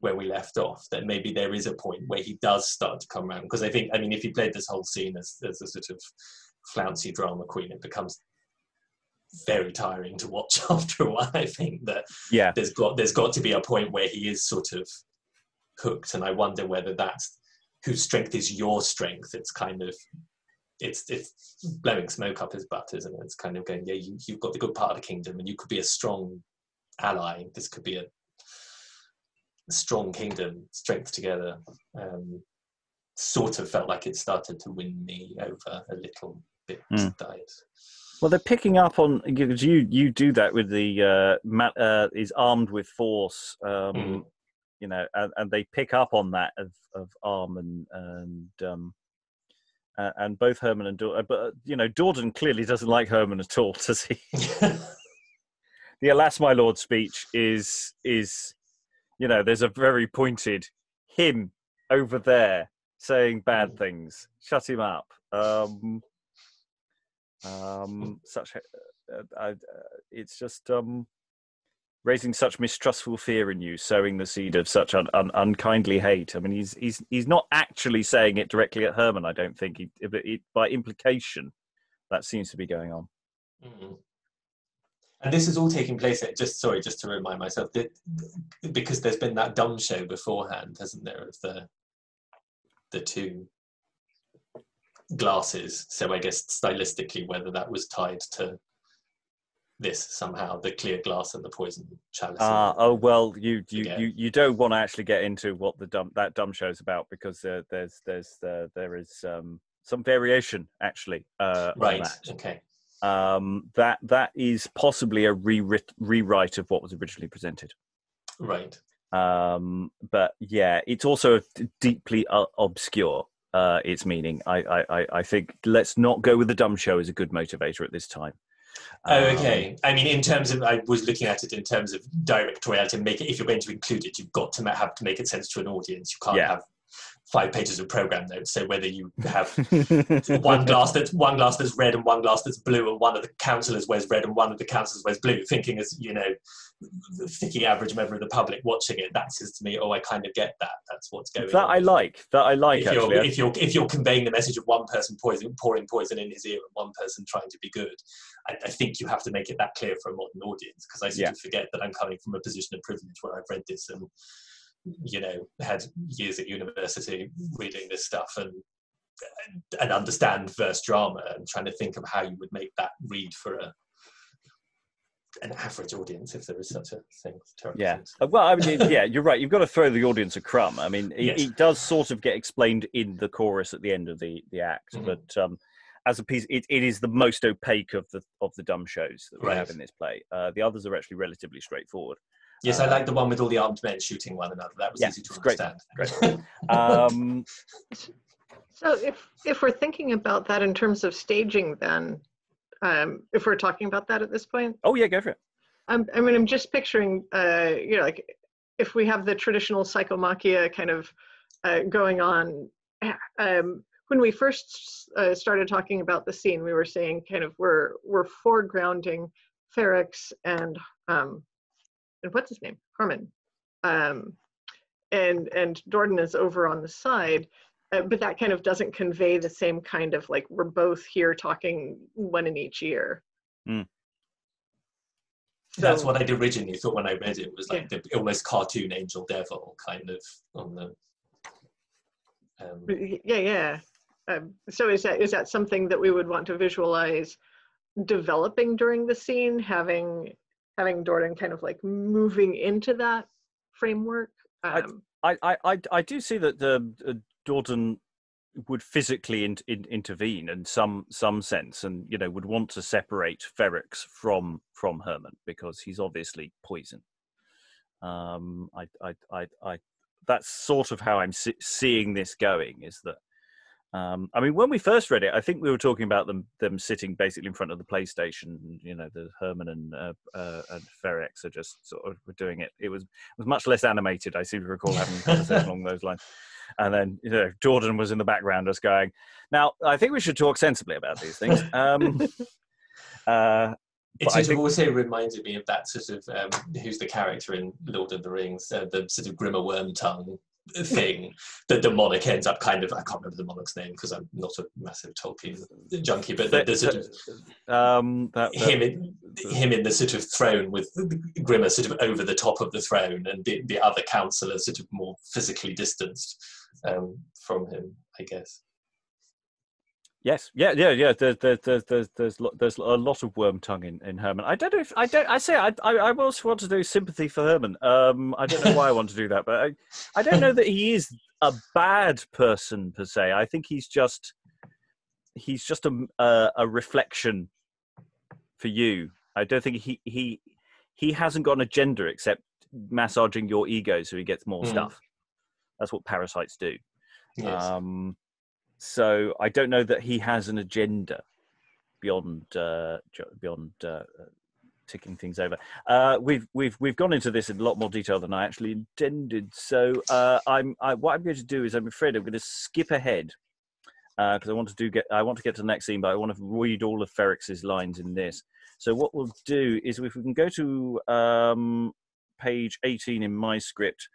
where we left off. That maybe there is a point where he does start to come around because I think I mean if he played this whole scene as as a sort of flouncy drama queen, it becomes very tiring to watch after a while. I think that Yeah. there's got there's got to be a point where he is sort of hooked, and I wonder whether that's whose strength is your strength. It's kind of it's it's blowing smoke up his butt, isn't it? It's kind of going, yeah, you, you've got the good part of the kingdom, and you could be a strong ally. This could be a strong kingdom, strength together. Um, sort of felt like it started to win me over a little bit. Mm. Died. Well, they're picking up on because you you do that with the uh, Matt uh, is armed with force, um, Mhm. you know, and, and they pick up on that of of arm and and um, uh, and both Hermon and Dor- uh, but uh, you know Dordan clearly doesn't like Hermon at all, does he? the "Alas, my lord" speech is is you know there's a very pointed him over there saying bad Mm. things. Shut him up. Um, um, such uh, I, uh, it's just um, raising such mistrustful fear in you, sowing the seed of such un, un, unkindly hate. I mean, he's he's he's not actually saying it directly at Hermon. I don't think he, but it, by implication, that seems to be going on. Mm. And this is all taking place at just sorry, just to remind myself that because there's been that dumb show beforehand, hasn't there, of the the two glasses. So I guess stylistically, whether that was tied to this somehow, the clear glass and the poison chalice. Ah, oh well, you you, you you don't want to actually get into what the dumb that dumb show's about because uh, there's there's uh, there is um, some variation actually uh, right. Okay. Um, that that is possibly a rewrit- rewrite of what was originally presented. Right. Um, but yeah, it's also deeply uh, obscure. Uh, its meaning. I, I I think let's not go with the dumb show as a good motivator at this time. Oh, Um, okay. I mean, in terms of, I was looking at it in terms of directoriality. Make it if you're going to include it, you've got to have to make it sense to an audience. You can't Yeah. have five pages of program notes. So whether you have one glass that's one glass that's red and one glass that's blue, and one of the councillors wears red and one of the councillors wears blue, thinking as you know, the thinking average member of the public watching it, that says to me, oh, I kind of get that. That's what's going on. that on. I like. That I like if actually. you're, if you're if you're conveying the message of one person poison, pouring poison in his ear and one person trying to be good, I, I think you have to make it that clear for a modern audience because I sort Yeah. of forget that I'm coming from a position of privilege where I've read this and you know had years at university reading this stuff and and understand verse drama and trying to think of how you would make that read for a an average audience if there is such a thing. Yeah. things. Well, I mean, yeah, you're right. You've got to throw the audience a crumb. I mean, it, Yes. it does sort of get explained in the chorus at the end of the the act, Mhm. but um, as a piece, it, it is the most opaque of the of the dumb shows that we have in this play. Uh, the others are actually relatively straightforward. Yes, I Uh, like the one with all the armed men shooting one another. That was Yeah, easy to it's great, understand. Um, So if if we're thinking about that in terms of staging, then um, if we're talking about that at this point, oh yeah, go for it. I'm, I mean, I'm just picturing, uh, you know, like if we have the traditional psychomachia kind of uh, going on. Um, when we first uh, started talking about the scene, we were saying kind of we're we're foregrounding Ferrex and um, and what's his name, Hermon, um, and and Dordan is over on the side. Uh, but that kind of doesn't convey the same kind of like we're both here talking one in each ear. Mm. That's what I'd originally thought when I read it. Was like the almost cartoon angel devil kind of on the. Um, Yeah, yeah. Um, so is that is that something that we would want to visualize developing during the scene, having having Dordan kind of like moving into that framework? I- Um, I, I, I, I do see that the uh, would physically in, in, intervene in some some sense, and you know would want to separate Ferrex from from Hermon because he's obviously poison. Um, I, I, I, I, that's sort of how I'm se- seeing this going. Is that Um, I mean, when we first read it, I think we were talking about them them sitting basically in front of the PlayStation. You know, the Hermon and uh, uh, and Ferrex are just sort of were doing it. It was was much less animated. I seem to recall having a conversation along those lines. And then you know, Dordan was in the background, just going. Now, I think we should talk sensibly about these things. Um, uh, It sort think- also reminded me of that sort of um, who's the character in Lord of the Rings, uh, the sort of Grima Wormtongue thing. The, the monarch ends up kind of I can't remember the monarch's name because I'm not a massive Tolkien junkie, but the, the sort of um, that, that- him in him in the sort of throne with Grima sort of over the top of the throne, and the, the other councillor sort of more physically distanced um, from him, I guess. Yes, yeah, yeah, yeah. There's there's there's there's there's, lo- there's a lot of worm tongue in, in Hermon. I don't know if I don't. I say I I, I also want to do sympathy for Hermon. Um, I don't know why I want to do that, but I I don't know that he is a bad person per se. I think he's just he's just a a, a reflection for you. I don't think he he he hasn't got an agenda except massaging your ego so he gets more Mm. stuff. That's what parasites do. Yes. Um, so I don't know that he has an agenda beyond uh, beyond uh, ticking things over. Uh, we've we've we've gone into this in a lot more detail than I actually intended. So uh, I'm I, what I'm going to do is I'm afraid I'm going to skip ahead because I want to do get I want to get to the next scene, but I want to read all of Ferrex's lines in this. So what we'll do is if we can go to um, page 18 in my script.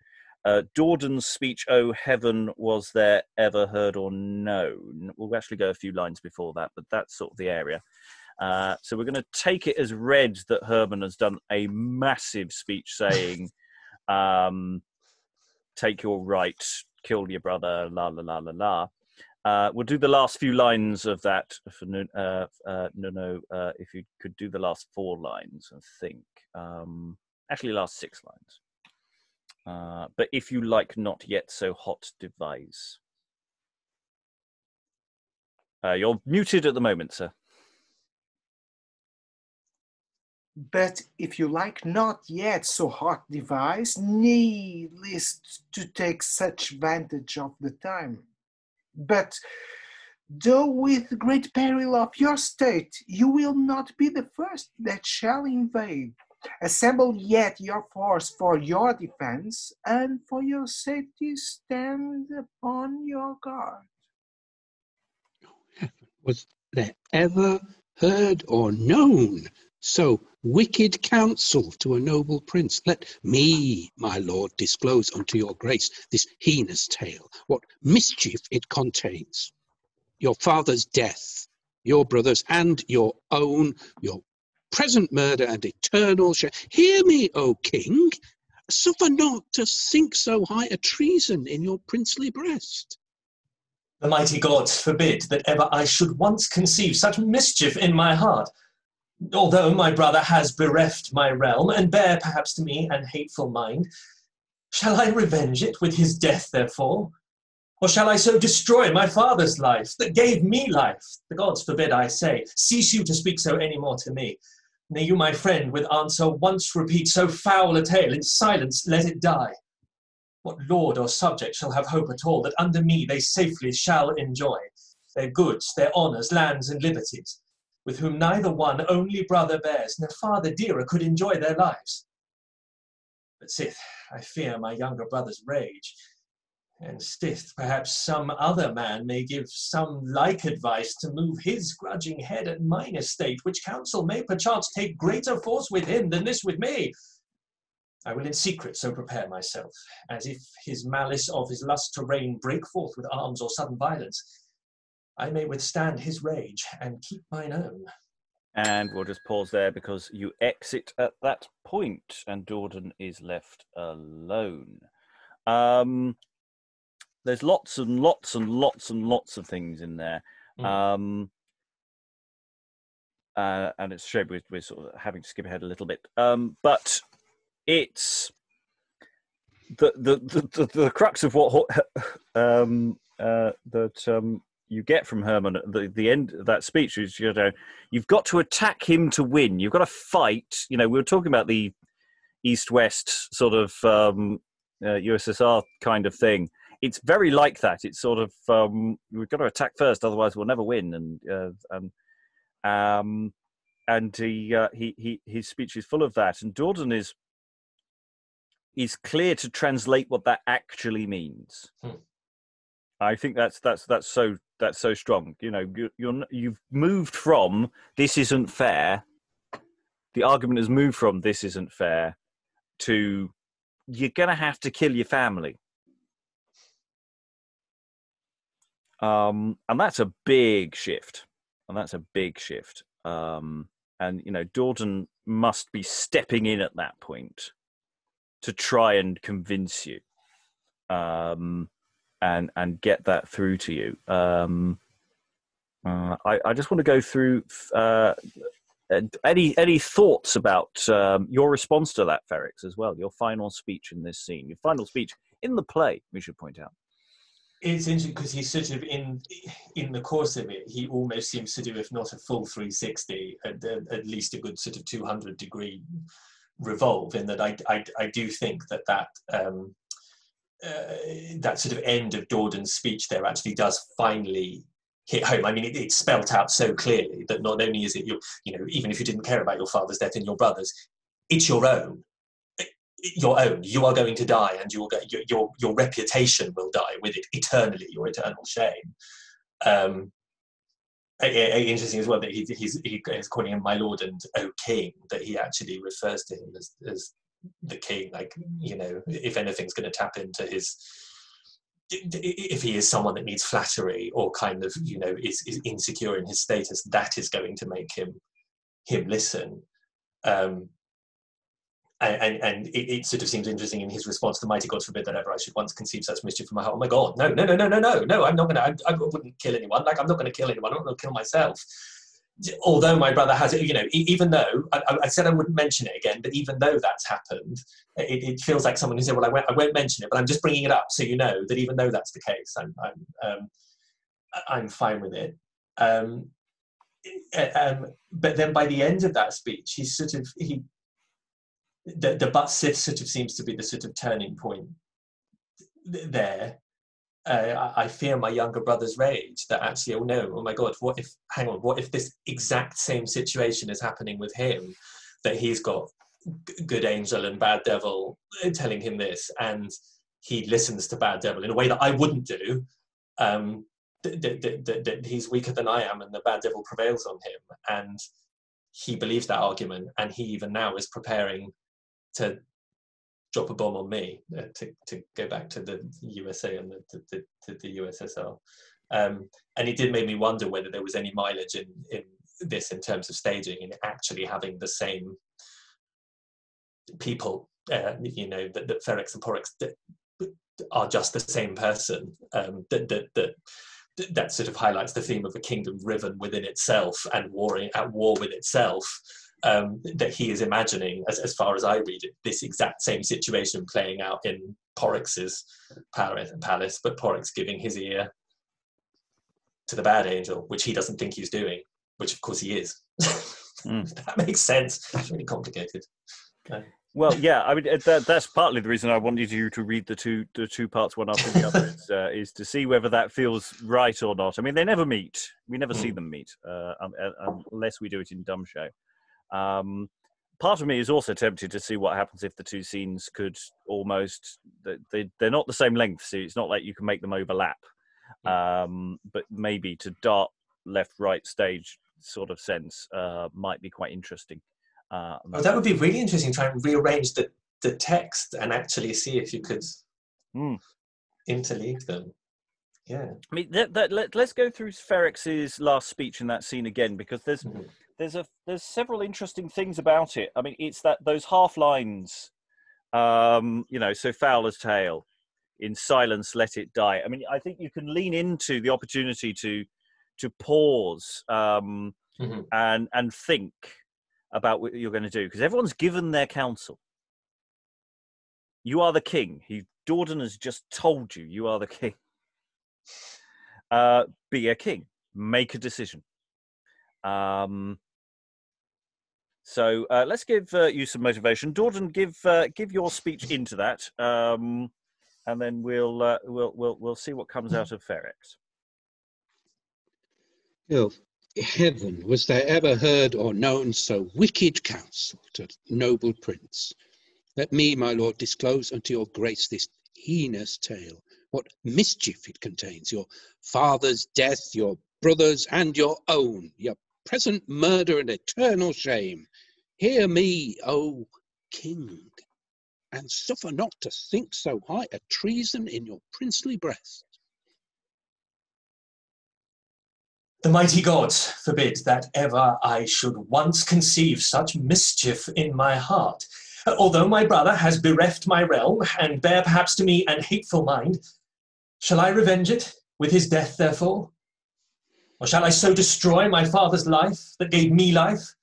Uh, Dordan's speech, "Oh heaven, was there ever heard or known?" We'll actually go a few lines before that, but that's sort of the area. Uh, so we're going to take it as read that Hermon has done a massive speech saying, um, "Take your right, kill your brother," la la la la la. Uh, we'll do the last few lines of that for uh, uh, no no. Uh, if you could do the last four lines, I think. Um, actually, last six lines. Uh, but if you like not yet so hot devise. Uh, you're muted at the moment, sir. But if you like not yet so hot device, needless to take such vantage of the time. But though with great peril of your state, you will not be the first that shall invade. Assemble yet your force for your defense, and for your safety stand upon your guard. Was there ever heard or known so wicked counsel to a noble prince? Let me, my lord, disclose unto your grace this heinous tale, what mischief it contains. Your father's death, your brother's and your own, your present murder and eternal shame. Hear me, O king, suffer not to sink so high a treason in your princely breast. The mighty gods forbid that ever I should once conceive such mischief in my heart. Although my brother has bereft my realm, and bear perhaps to me an hateful mind, shall I revenge it with his death, therefore? Or shall I so destroy my father's life that gave me life? The gods forbid, I say. Cease you to speak so any more to me. Nay, you, my friend, with answer once repeat so foul a tale, in silence let it die. What lord or subject shall have hope at all that under me they safely shall enjoy their goods, their honours, lands, and liberties, with whom neither one only brother bears, nor father dearer could enjoy their lives? But sith, I fear my younger brother's rage, and stith, perhaps some other man may give some like advice to move his grudging head at mine estate, which counsel may perchance take greater force with him than this with me. I will in secret so prepare myself, as if his malice of his lust to reign break forth with arms or sudden violence, I may withstand his rage and keep mine own. And we'll just pause there because you exit at that point, and Dordan is left alone. Um, there's lots and lots and lots and lots of things in there. Mm. Um, uh, and it's a shame we're, we're sort of having to skip ahead a little bit. Um, but it's the the, the, the, the crux of what um, uh, that um, you get from Hermon at the, the end of that speech is you know you've got to attack him to win. You've got to fight. You know, we were talking about the east-west sort of um, uh, USSR kind of thing. It's very like that. It's sort of um, we've got to attack first, otherwise we'll never win. And uh, and um, and he, uh, he he his speech is full of that. And Dordan is is clear to translate what that actually means. Hmm. I think that's that's that's so that's so strong. You know, you, you're you've moved from this isn't fair. The argument has moved from this isn't fair to you're gonna have to kill your family. Um, and that's a big shift, and that's a big shift. Um, and you know, Dordan must be stepping in at that point to try and convince you, um, and and get that through to you. Um, uh, I, I just want to go through uh, any any thoughts about um, your response to that, Ferrex, as well. Your final speech in this scene, your final speech in the play. We should point out it's interesting because he's sort of in in the course of it he almost seems to do if not a full 360 at, at least a good sort of 200 degree revolve in that i i, I do think that that um, uh, that sort of end of Dordan's speech there actually does finally hit home. I mean, it, it's spelt out so clearly that not only is it your, you know, even if you didn't care about your father's death and your brother's, it's your own your own. You are going to die, and your your your reputation will die with it eternally. Your eternal shame. Um, interesting as well that he, he's he's calling him my lord and oh king. That he actually refers to him as as the king. Like you know, if anything's going to tap into his if he is someone that needs flattery or kind of you know is, is insecure in his status that is going to make him him listen um, and, and it, it, sort of seems interesting in his response the mighty God forbid that ever I should once conceive such mischief in my heart. Oh my God, no, no, no, no, no, no, no, I'm not going to, I, I wouldn't kill anyone. Like, I'm not going to kill anyone. I'm not to kill myself. Although my brother has it, you know, even though I, I, said I wouldn't mention it again, but even though that's happened, it, it, feels like someone who said, well, I won't, I won't mention it, but I'm just bringing it up so you know that even though that's the case, I'm, I'm, um, I'm fine with it. Um, um, but then by the end of that speech, he's sort of, he, the, the but sith sort of seems to be the sort of turning point there. Uh, I, I fear my younger brother's rage that actually, oh no, oh my God, what if, hang on, what if this exact same situation is happening with him? That he's got good angel and bad devil telling him this, and he listens to bad devil in a way that I wouldn't do. Um, that, that he's weaker than I am, and the bad devil prevails on him, and he believes that argument, and he even now is preparing to drop a bomb on me uh, to, to go back to the USA and the, the, the, USSR. Um, and it did make me wonder whether there was any mileage in, in this in terms of staging and actually having the same people, uh, you know, that, that Ferrex and Porrex are just the same person. Um, that, that, that, that sort of highlights the theme of a kingdom riven within itself and warring at war with itself um, that he is imagining, as, as far as I read it, this exact same situation playing out in Porrex's palace, but Porrex giving his ear to the bad angel, which he doesn't think he's doing, which of course he is. Mm. that makes sense. It's really complicated. Okay. Well, yeah, I mean that, that's partly the reason I wanted you to read the two the two parts one after the other is, uh, is to see whether that feels right or not. I mean, they never meet. We never mm. see them meet uh, unless we do it in dumb show. Um, part of me is also tempted to see what happens if the two scenes could almost they, they're not the same length so it's not like you can make them overlap. Um, but maybe to dart left right stage sort of sense uh, might be quite interesting. Uh, oh, that would be really interesting. Try and rearrange the, the text and actually see if you could mm. interleave them. Yeah. I mean that, that, let, us go through ferrex's last speech in that scene again because there's mm-hmm there's a there's several interesting things about it. I mean, it's that those half lines, um, you know, so Fowler's tale, in silence let it die. I mean, I think you can lean into the opportunity to to pause um, mm-hmm. and and think about what you're going to do because everyone's given their counsel. You are the king. He Dordan has just told you you are the king. Uh, be a king. Make a decision. Um, so uh, let's give uh, you some motivation. Dordan, give uh, give your speech into that. Um, and then we'll uh, we'll we'll we'll see what comes out of Ferrex. Ill heaven, was there ever heard or known so wicked counsel to noble prince? Let me, my lord, disclose unto your grace this heinous tale, what mischief it contains, your father's death, your brother's and your own, your present murder and eternal shame. Hear me, O king, and suffer not to think so high a treason in your princely breast. The mighty gods forbid that ever I should once conceive such mischief in my heart. Although my brother has bereft my realm, and bear perhaps to me an hateful mind, shall I revenge it with his death, therefore? Or shall I so destroy my father's life that gave me life?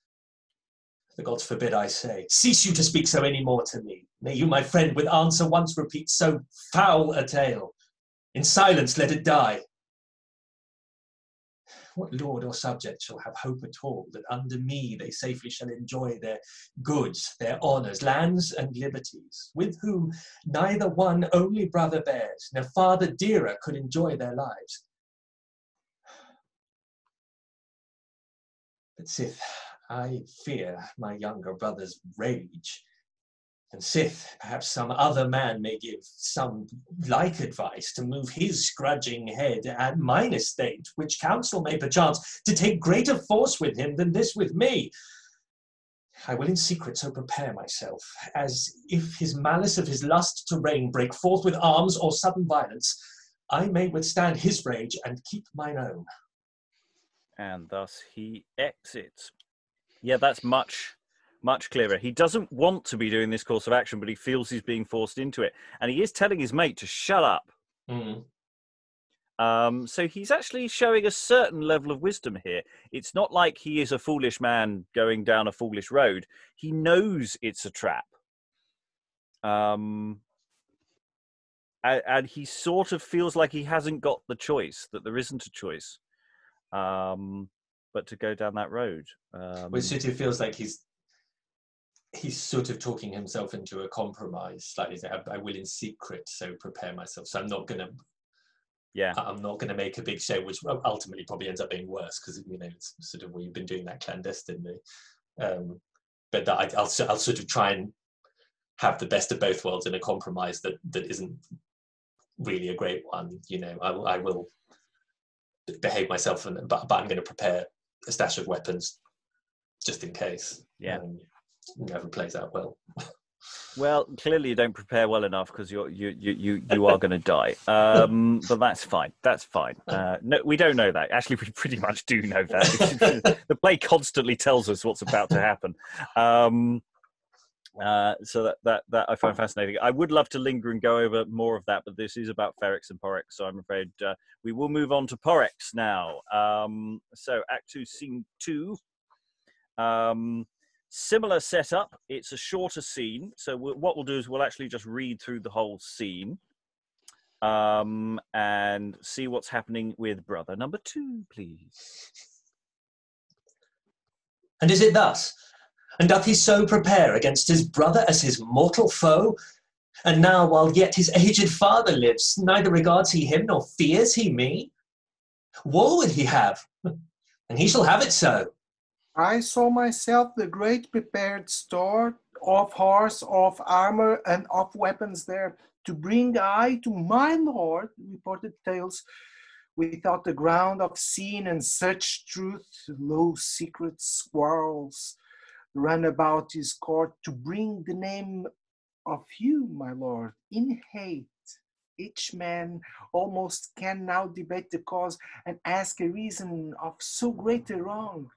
The gods forbid, I say. Cease you to speak so any more to me. May you, my friend, with answer once repeat so foul a tale. In silence let it die. What lord or subject shall have hope at all that under me they safely shall enjoy their goods, their honours, lands, and liberties, with whom neither one only brother bears, nor father dearer could enjoy their lives? But sith I fear my younger brother's rage, and sith perhaps some other man may give some like advice to move his grudging head at mine estate, which counsel may perchance to take greater force with him than this with me. I will in secret so prepare myself, as if his malice of his lust to reign break forth with arms or sudden violence, I may withstand his rage and keep mine own. And thus he exits. Yeah, that's much much clearer. He doesn't want to be doing this course of action, but he feels he's being forced into it. And he is telling his mate to shut up. Mm. Um, so he's actually showing a certain level of wisdom here. It's not like he is a foolish man going down a foolish road. He knows it's a trap. Um, and, and he sort of feels like he hasn't got the choice, that there isn't a choice, um, but to go down that road. Um, Which sort of feels like he's he's sort of talking himself into a compromise slightly. I, I will in secret, so prepare myself. So I'm not going to yeah i'm not going to make a big show which ultimately probably ends up being worse because you know it's sort of we've been doing that clandestinely um, but that I, will I'll sort of try and have the best of both worlds in a compromise that that isn't really a great one you know i, I will behave myself and but, but i'm going to prepare a stash of weapons just in case yeah um, never plays out well Well, clearly you don't prepare well enough because you're you you you you are going to die. Um, but that's fine. That's fine. Uh, no, we don't know that. Actually, we pretty much do know that. the play constantly tells us what's about to happen. Um, uh, so that, that that I find fascinating. I would love to linger and go over more of that, but this is about Ferrex and Porrex, so I'm afraid uh, we will move on to Porrex now. Um, so Act Two, Scene Two. Um, Similar setup. It's a shorter scene. So w- what we'll do is we'll actually just read through the whole scene um, and see what's happening with brother number two, please. And is it thus? And doth he so prepare against his brother as his mortal foe? And now, while yet his aged father lives, neither regards he him nor fears he me? War would he have, and he shall have it so. I saw myself the great prepared store of horse, of armor, and of weapons there to bring I to my lord, reported tales, without the ground of sin and such truth, low secret squirrels run about his court to bring the name of you, my lord, in hate. Each man almost can now debate the cause and ask a reason of so great a wrong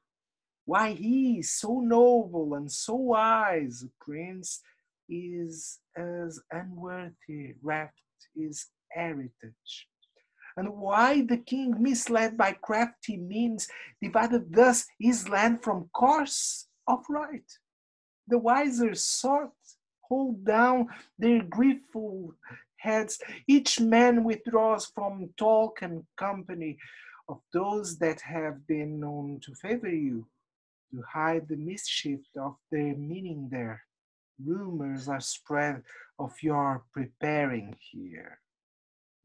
why he, so noble and so wise prince, is as unworthy reft his heritage. And why the king, misled by crafty means, divided thus his land from course of right. The wiser sort hold down their griefful heads, each man withdraws from talk and company of those that have been known to favor you to hide the mischief of their meaning there. rumors are spread of your preparing here.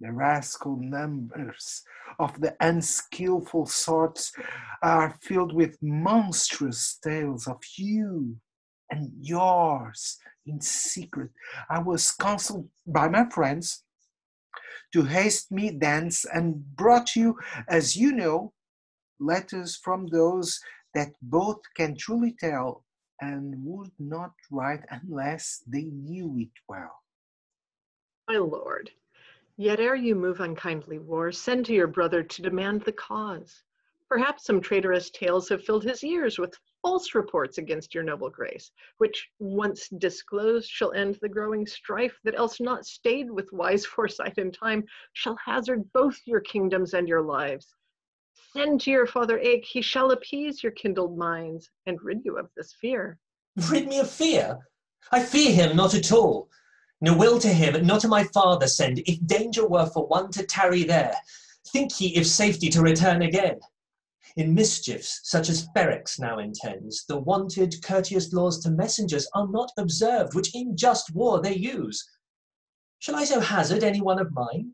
The rascal numbers of the unskillful sorts are filled with monstrous tales of you and yours in secret. I was counseled by my friends to haste me thence and brought you, as you know, letters from those that both can truly tell and would not write unless they knew it well. My lord, yet ere you move unkindly war, send to your brother to demand the cause. Perhaps some traitorous tales have filled his ears with false reports against your noble grace, which once disclosed shall end the growing strife that else not stayed with wise foresight in time shall hazard both your kingdoms and your lives. Send to your father Ache, he shall appease your kindled minds and rid you of this fear. Rid me of fear? I fear him not at all. No will to him, not to my father send, if danger were for one to tarry there. Think ye if safety to return again? In mischiefs such as Ferrex now intends, the wonted courteous laws to messengers are not observed, which in just war they use. Shall I so hazard any one of mine?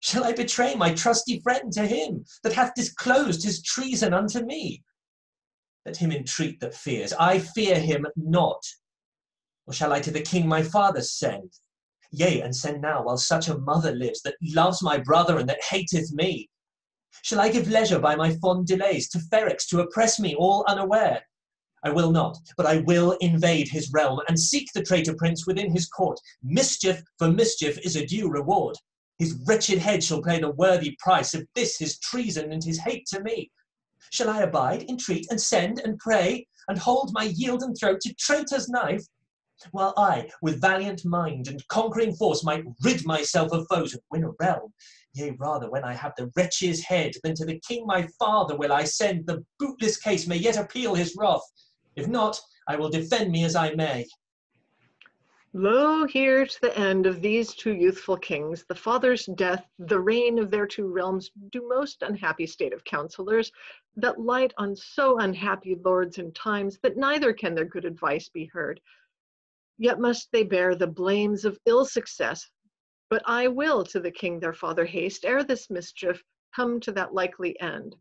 Shall I betray my trusty friend to him that hath disclosed his treason unto me? Let him entreat that fears. I fear him not. Or shall I to the king my father send? Yea, and send now, while such a mother lives that loves my brother and that hateth me. Shall I give leisure by my fond delays to Ferrex to oppress me all unaware? I will not, but I will invade his realm and seek the traitor prince within his court. Mischief for mischief is a due reward. His wretched head shall pay the worthy price of this his treason and his hate to me. Shall I abide, entreat, and send, and pray, and hold my yielding throat to traitor's knife? While I, with valiant mind and conquering force, might rid myself of foes and win a realm. Yea, rather, when I have the wretch's head, than to the king my father will I send the bootless case may yet appeal his wrath. If not, I will defend me as I may. Lo, here to the end of these two youthful kings, the father's death, the reign of their two realms, do most unhappy state of counselors, that light on so unhappy lords and times, that neither can their good advice be heard. Yet must they bear the blames of ill success. But I will to the king their father haste, ere this mischief come to that likely end,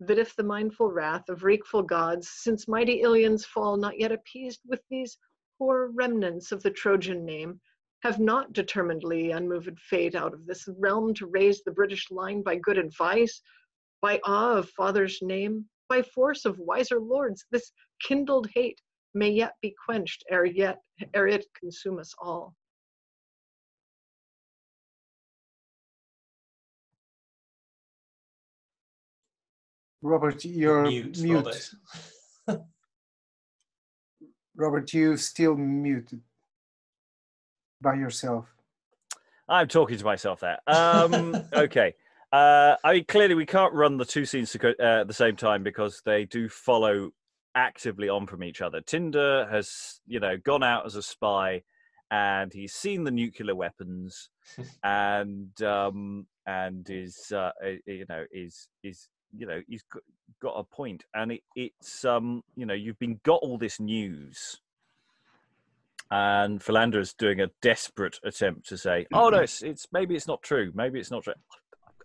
that if the mindful wrath of wreakful gods, since mighty Ilion's fall, not yet appeased with these poor remnants of the Trojan name have not determinedly unmoved fate out of this realm to raise the British line by good advice, by awe of father's name, by force of wiser lords, this kindled hate may yet be quenched ere yet ere it consume us all. Robert, you're Mute, mute. Robert. Robert, you still muted by yourself. I'm talking to myself there. Um, okay. Uh, I mean, clearly we can't run the two scenes to, uh, at the same time because they do follow actively on from each other. Tyndar has, you know, gone out as a spy, and he's seen the nuclear weapons, and um, and is, uh, you know, is is you know, he's got, got a point, and it, it's um, you know, you've been got all this news and Philander is doing a desperate attempt to say, "Oh no, it's, it's maybe it's not true. Maybe it's not true.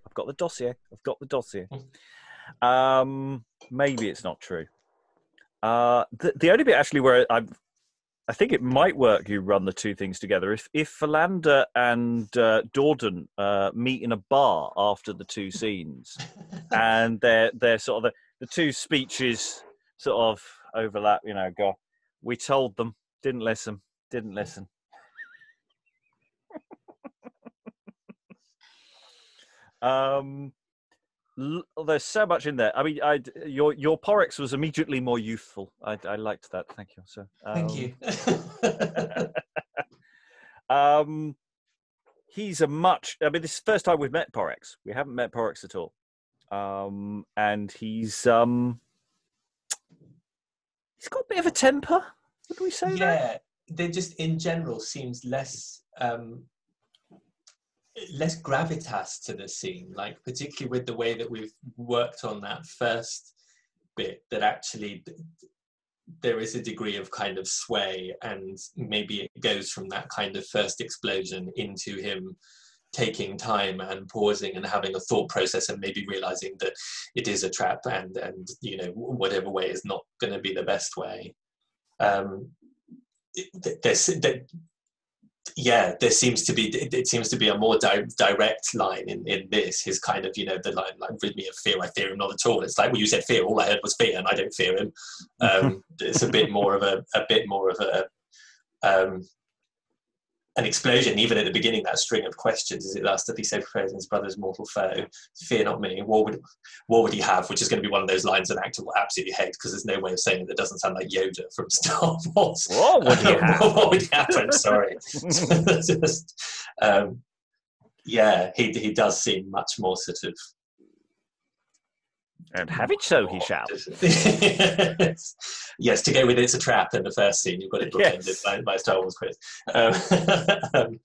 I've got the dossier. I've got the dossier. Um, maybe it's not true." Uh, the the only bit actually where I I think it might work. You run the two things together. If if Philander and uh, Dordan uh, meet in a bar after the two scenes, and they're they're sort of the, the two speeches sort of overlap. You know, go. We told them, didn't listen didn't listen. um, there's so much in there. I mean, I your your Porrex was immediately more youthful. I, I liked that. Thank you, sir. Thank you. um, he's a much. I mean, this is the first time we've met Porrex. We haven't met Porrex at all. Um, and he's um, he's got a bit of a temper. Would we say that? yeah, they just in general seems less um, less gravitas to the scene. Like particularly with the way that we've worked on that first bit, that actually there is a degree of kind of sway, and maybe it goes from that kind of first explosion into him taking time and pausing and having a thought process and maybe realizing that it is a trap and and you know whatever way is not going to be the best way um there's that yeah there seems to be it, it seems to be a more di- direct line in, in this his kind of you know the line like rid me of fear i fear him not at all. It's like well you said fear all i heard was fear and i don't fear him. Um it's a bit more of a a bit more of a um an explosion, even at the beginning, that string of questions, is it thus that he so prepares his brother's mortal foe? Fear not me. What would what would he have? Which is going to be one of those lines an actor will absolutely hate because there's no way of saying it that doesn't sound like Yoda from Star Wars. What would he have? what would he have? I'm sorry. Just, um, yeah, he he does seem much more sort of and have it so he shall. yes, to go with it's a trap in the first scene, you've got it bookended yes. by, by Star Wars quiz. Um, um,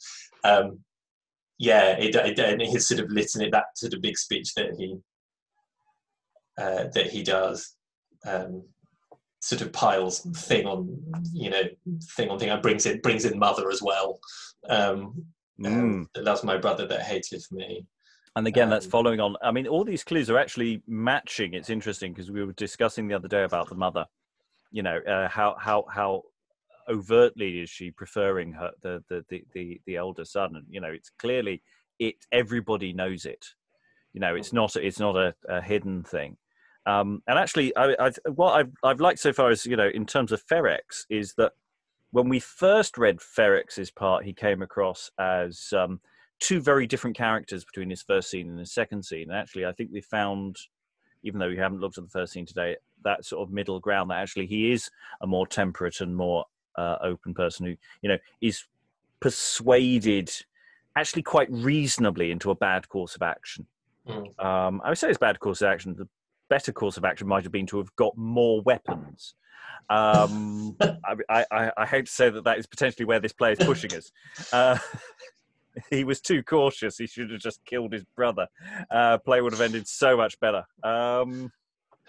um, yeah, it, it, and his sort of litany, that sort of big speech that he uh, that he does, um, sort of piles thing on you know thing on thing, and brings in brings in mother as well. Um, mm. loves my brother that hated me. And again, um, that's following on. I mean, all these clues are actually matching. It's interesting because we were discussing the other day about the mother. You know, uh, how how how overtly is she preferring her the, the the the the elder son? And you know, it's clearly it. Everybody knows it. You know, it's not it's not a, a hidden thing. Um, and actually, I, I've, what I've I've liked so far is you know, in terms of Ferrex, is that when we first read Ferrex's part, he came across as um, two very different characters between his first scene and his second scene. And actually, I think we found, even though we haven't looked at the first scene today, that sort of middle ground that actually he is a more temperate and more uh, open person who, you know, is persuaded actually quite reasonably into a bad course of action. Mm. Um, I would say it's bad course of action. The better course of action might have been to have got more weapons. Um, I, I, I, hate to say that that is potentially where this play is pushing us. Uh, he was too cautious. He should have just killed his brother. Uh, play would have ended so much better. Um,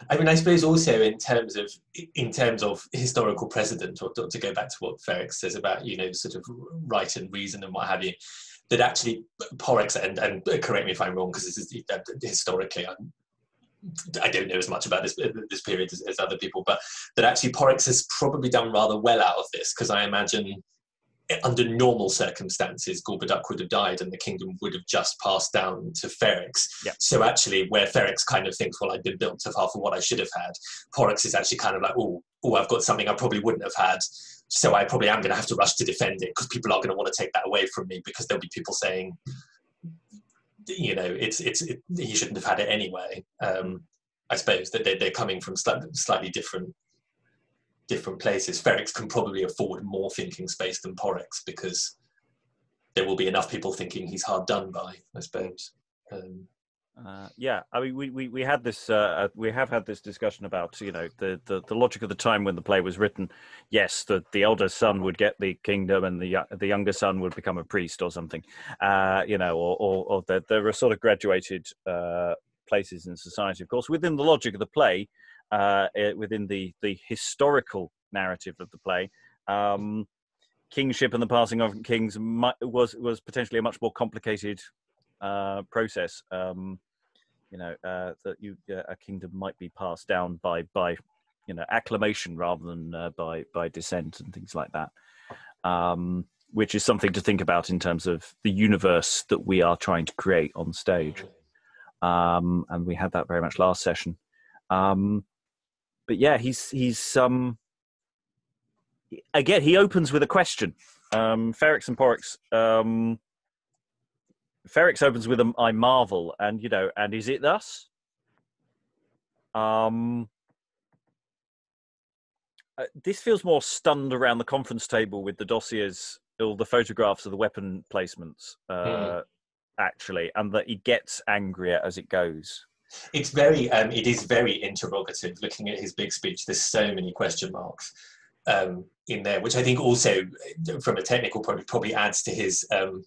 I mean, I suppose also in terms of in terms of historical precedent, or to go back to what Ferrex says about you know sort of right and reason and what have you, that actually Porrex and and correct me if I'm wrong because this is historically I'm, I don't know as much about this this period as, as other people, but that actually Porrex has probably done rather well out of this because I imagine under normal circumstances, Gorboduc would have died and the kingdom would have just passed down to Ferrex. Yep. So actually, where Ferrex kind of thinks, well, I've been built to half of what I should have had, Porrex is actually kind of like, oh, oh, I've got something I probably wouldn't have had. So I probably am going to have to rush to defend it because people are going to want to take that away from me because there'll be people saying, you know, it's it's it, he shouldn't have had it anyway. Um, I suppose that they're, they're coming from slightly different different places, Ferrex can probably afford more thinking space than Porrex because there will be enough people thinking he's hard done by, I suppose. Um, uh, yeah, I mean, we, we, we had this, uh, uh, we have had this discussion about, you know, the, the, the logic of the time when the play was written. Yes, the, the elder son would get the kingdom and the, the younger son would become a priest or something, uh, you know, or, or, or there, there are sort of graduated uh, places in society. Of course, within the logic of the play, uh, within the the historical narrative of the play. Um, kingship and the passing of kings was was potentially a much more complicated uh, process. Um, you know uh, that you uh, a kingdom might be passed down by by you know acclamation rather than uh, by by descent and things like that. Um, which is something to think about in terms of the universe that we are trying to create on stage. Um, and we had that very much last session. Um, but yeah, he's he's um again he opens with a question. Um, Ferrex and Porrex. Um, Ferrex opens with a, "I marvel," and you know, and is it thus? Um, uh, this feels more stunned around the conference table with the dossiers, all the photographs of the weapon placements, uh, mm. actually, and that he gets angrier as it goes it's very um, it is very interrogative looking at his big speech there's so many question marks um, in there which i think also from a technical point of probably adds to his um,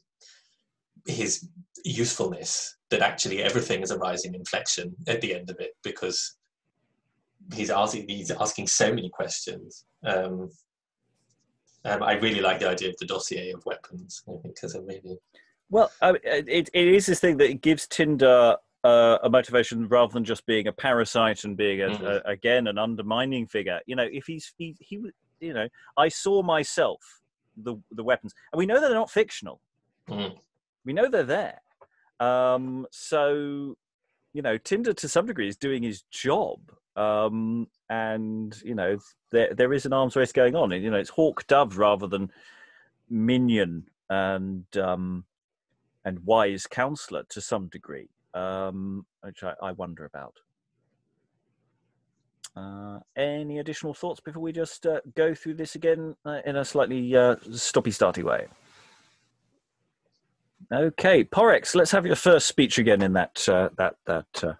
his usefulness that actually everything is a rising inflection at the end of it because he's asking he's asking so many questions. Um, um, I really like the idea of the dossier of weapons. I think because I maybe. Well, uh, it, it is this thing that it gives Tyndar uh, a motivation rather than just being a parasite and being a, Mhm. a, again an undermining figure. You know, if he's he, he was- you know, I saw myself the the weapons, and we know they're not fictional. Mm. We know they're there. Um, so, you know, Tyndar to some degree is doing his job. Um, and you know, there there is an arms race going on. And, you know, it's hawk dove rather than minion and um, and wise counselor to some degree, um, which I, I wonder about. Uh, any additional thoughts before we just uh, go through this again uh, in a slightly uh, stoppy starty way? Okay, Porrex, let's have your first speech again in that uh, that that. Uh,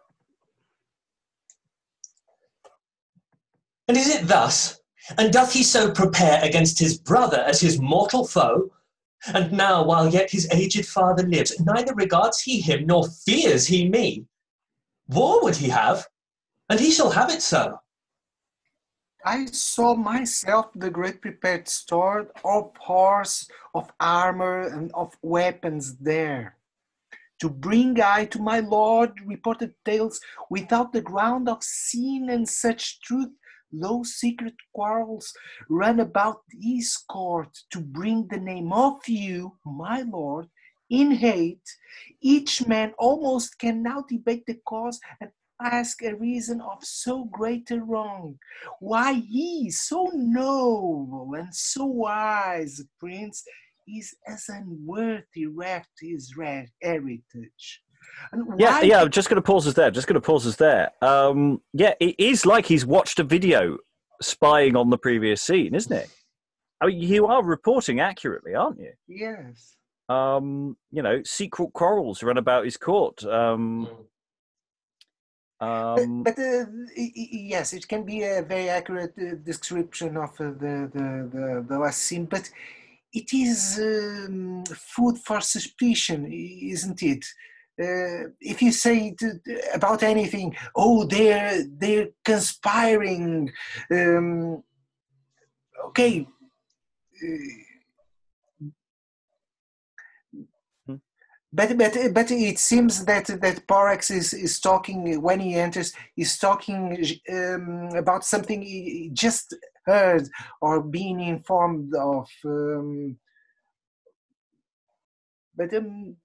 And is it thus? And doth he so prepare against his brother as his mortal foe? And now, while yet his aged father lives, neither regards he him nor fears he me. War would he have, and he shall have it so. I saw myself the great prepared store of horse, of armor, and of weapons there. To bring I to my lord reported tales without the ground of sin and such truth, low secret quarrels run about his court to bring the name of you, my lord, in hate. Each man almost can now debate the cause and ask a reason of so great a wrong why he, so noble and so wise a prince, is as unworthy reft his heritage. And yeah, yeah. I'm just going to pause us there. Just going to pause us there. Um, yeah, it is like he's watched a video spying on the previous scene, isn't it? I mean, you are reporting accurately, aren't you? Yes. Um, you know, secret quarrels run about his court. Um, But, um, but uh, y- y- yes, it can be a very accurate uh, description of uh, the, the, the, the last scene, but it is um, food for suspicion, isn't it? Uh, if you say to, about anything, oh, they're they're conspiring. Um, okay. uh, Hmm. But, but, but it seems that, that Porrex is, is talking, when he enters, is talking um, about something he just heard or being informed of. Um, but um,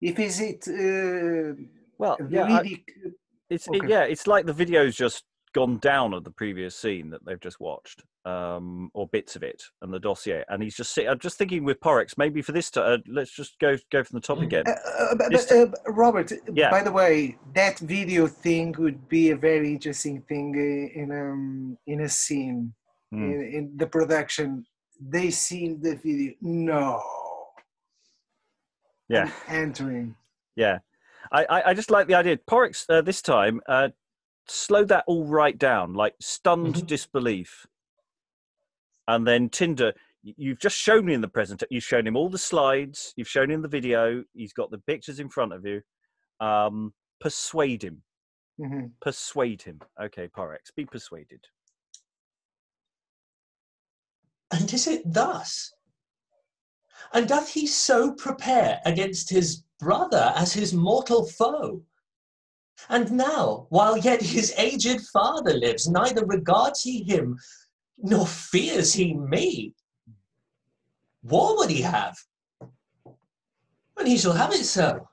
if is it uh, well, yeah, I- it's it- yeah, it's like the video's just gone down of the previous scene that they've just watched, um, or bits of it, and the dossier. And he's just sit- I'm just thinking with Porrex, maybe for this, t- uh, let's just go go from the top Mm. again. Uh, uh, but, uh, Robert, Yeah. by the way, that video thing would be a very interesting thing uh, in um in a scene Hmm. in, in the production. They seen the video. No. Yeah. Entering. Yeah, I, I, I just like the idea. Porrex uh, this time uh, slowed that all right down, like stunned Mhm. disbelief, and then Tyndar. You've just shown me in the present. You've shown him all the slides. You've shown him the video. He's got the pictures in front of you. Um, persuade him. Mhm. Persuade him. Okay, Porrex, be persuaded. And is it thus? And doth he so prepare against his brother as his mortal foe? And now, while yet his aged father lives, neither regards he him, nor fears he me. War would he have, and he shall have it so.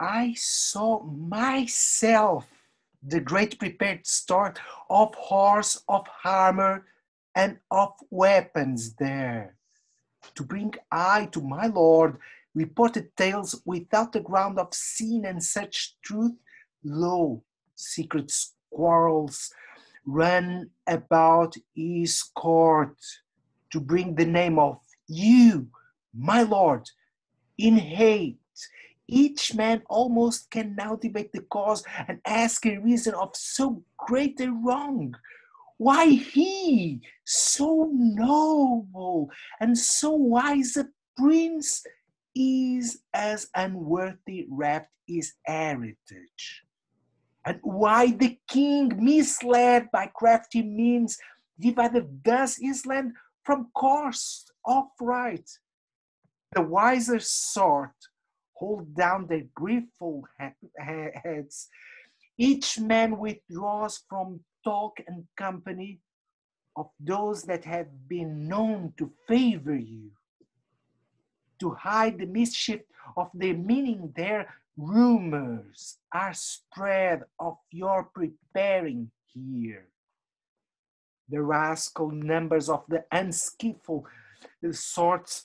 I saw myself the great prepared store of horse, of armor, and of weapons there. To bring I to my lord reported tales without the ground of sin and such truth, lo, secret quarrels run about his court to bring the name of you, my lord, in hate each man almost can now debate the cause and ask a reason of so great a wrong. Why he, so noble and so wise a prince, is as unworthy wrapped his heritage. and why the king, misled by crafty means, divided thus his land from course of right. The wiser sort hold down their griefful heads. Each man withdraws from talk and company of those that have been known to favor you. To hide the mischief of their meaning, their rumors are spread of your preparing here. The rascal numbers of the unskillful sorts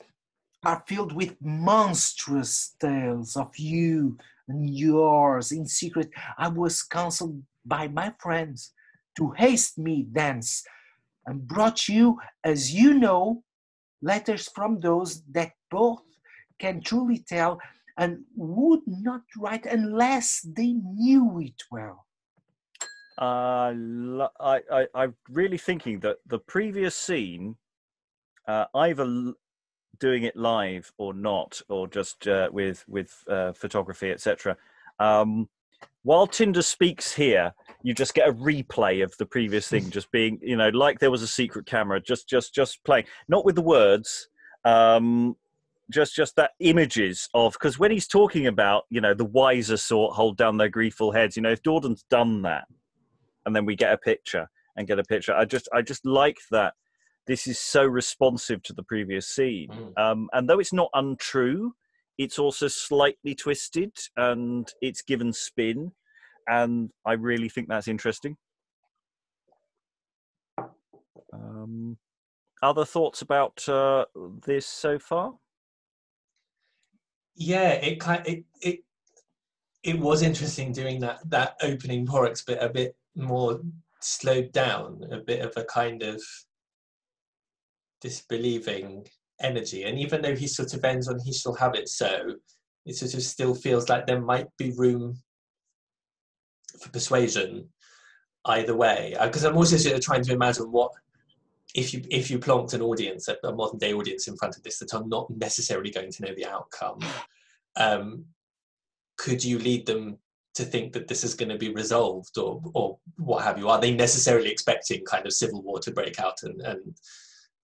are filled with monstrous tales of you and yours. In secret, I was counseled by my friends to haste me thence, and brought you, as you know, letters from those that both can truly tell and would not write unless they knew it well. Uh, I, I, I'm really thinking that the previous scene, uh, either doing it live or not, or just uh, with with uh, photography, etc. Um, while Tyndar speaks here, you just get a replay of the previous thing, just being, you know, like there was a secret camera, just just just playing, not with the words, um, just just that images of because when he's talking about, you know, the wiser sort hold down their griefful heads, you know, if Dordan's done that, and then we get a picture and get a picture, I just I just like that this is so responsive to the previous scene. Mm. Um, and though it's not untrue, it's also slightly twisted and it's given spin. And I really think that's interesting. Um, other thoughts about uh, this so far? Yeah, it kind it it it was interesting doing that that opening Porrex bit a bit more slowed down, a bit of a kind of disbelieving energy. And even though he sort of ends on he shall have it so, it sort of still feels like there might be room for persuasion either way. Because uh, I'm also sort of trying to imagine what if you if you plonked an audience, a modern day audience in front of this that are not necessarily going to know the outcome, um, could you lead them to think that this is going to be resolved or or what have you? Are they necessarily expecting kind of civil war to break out and and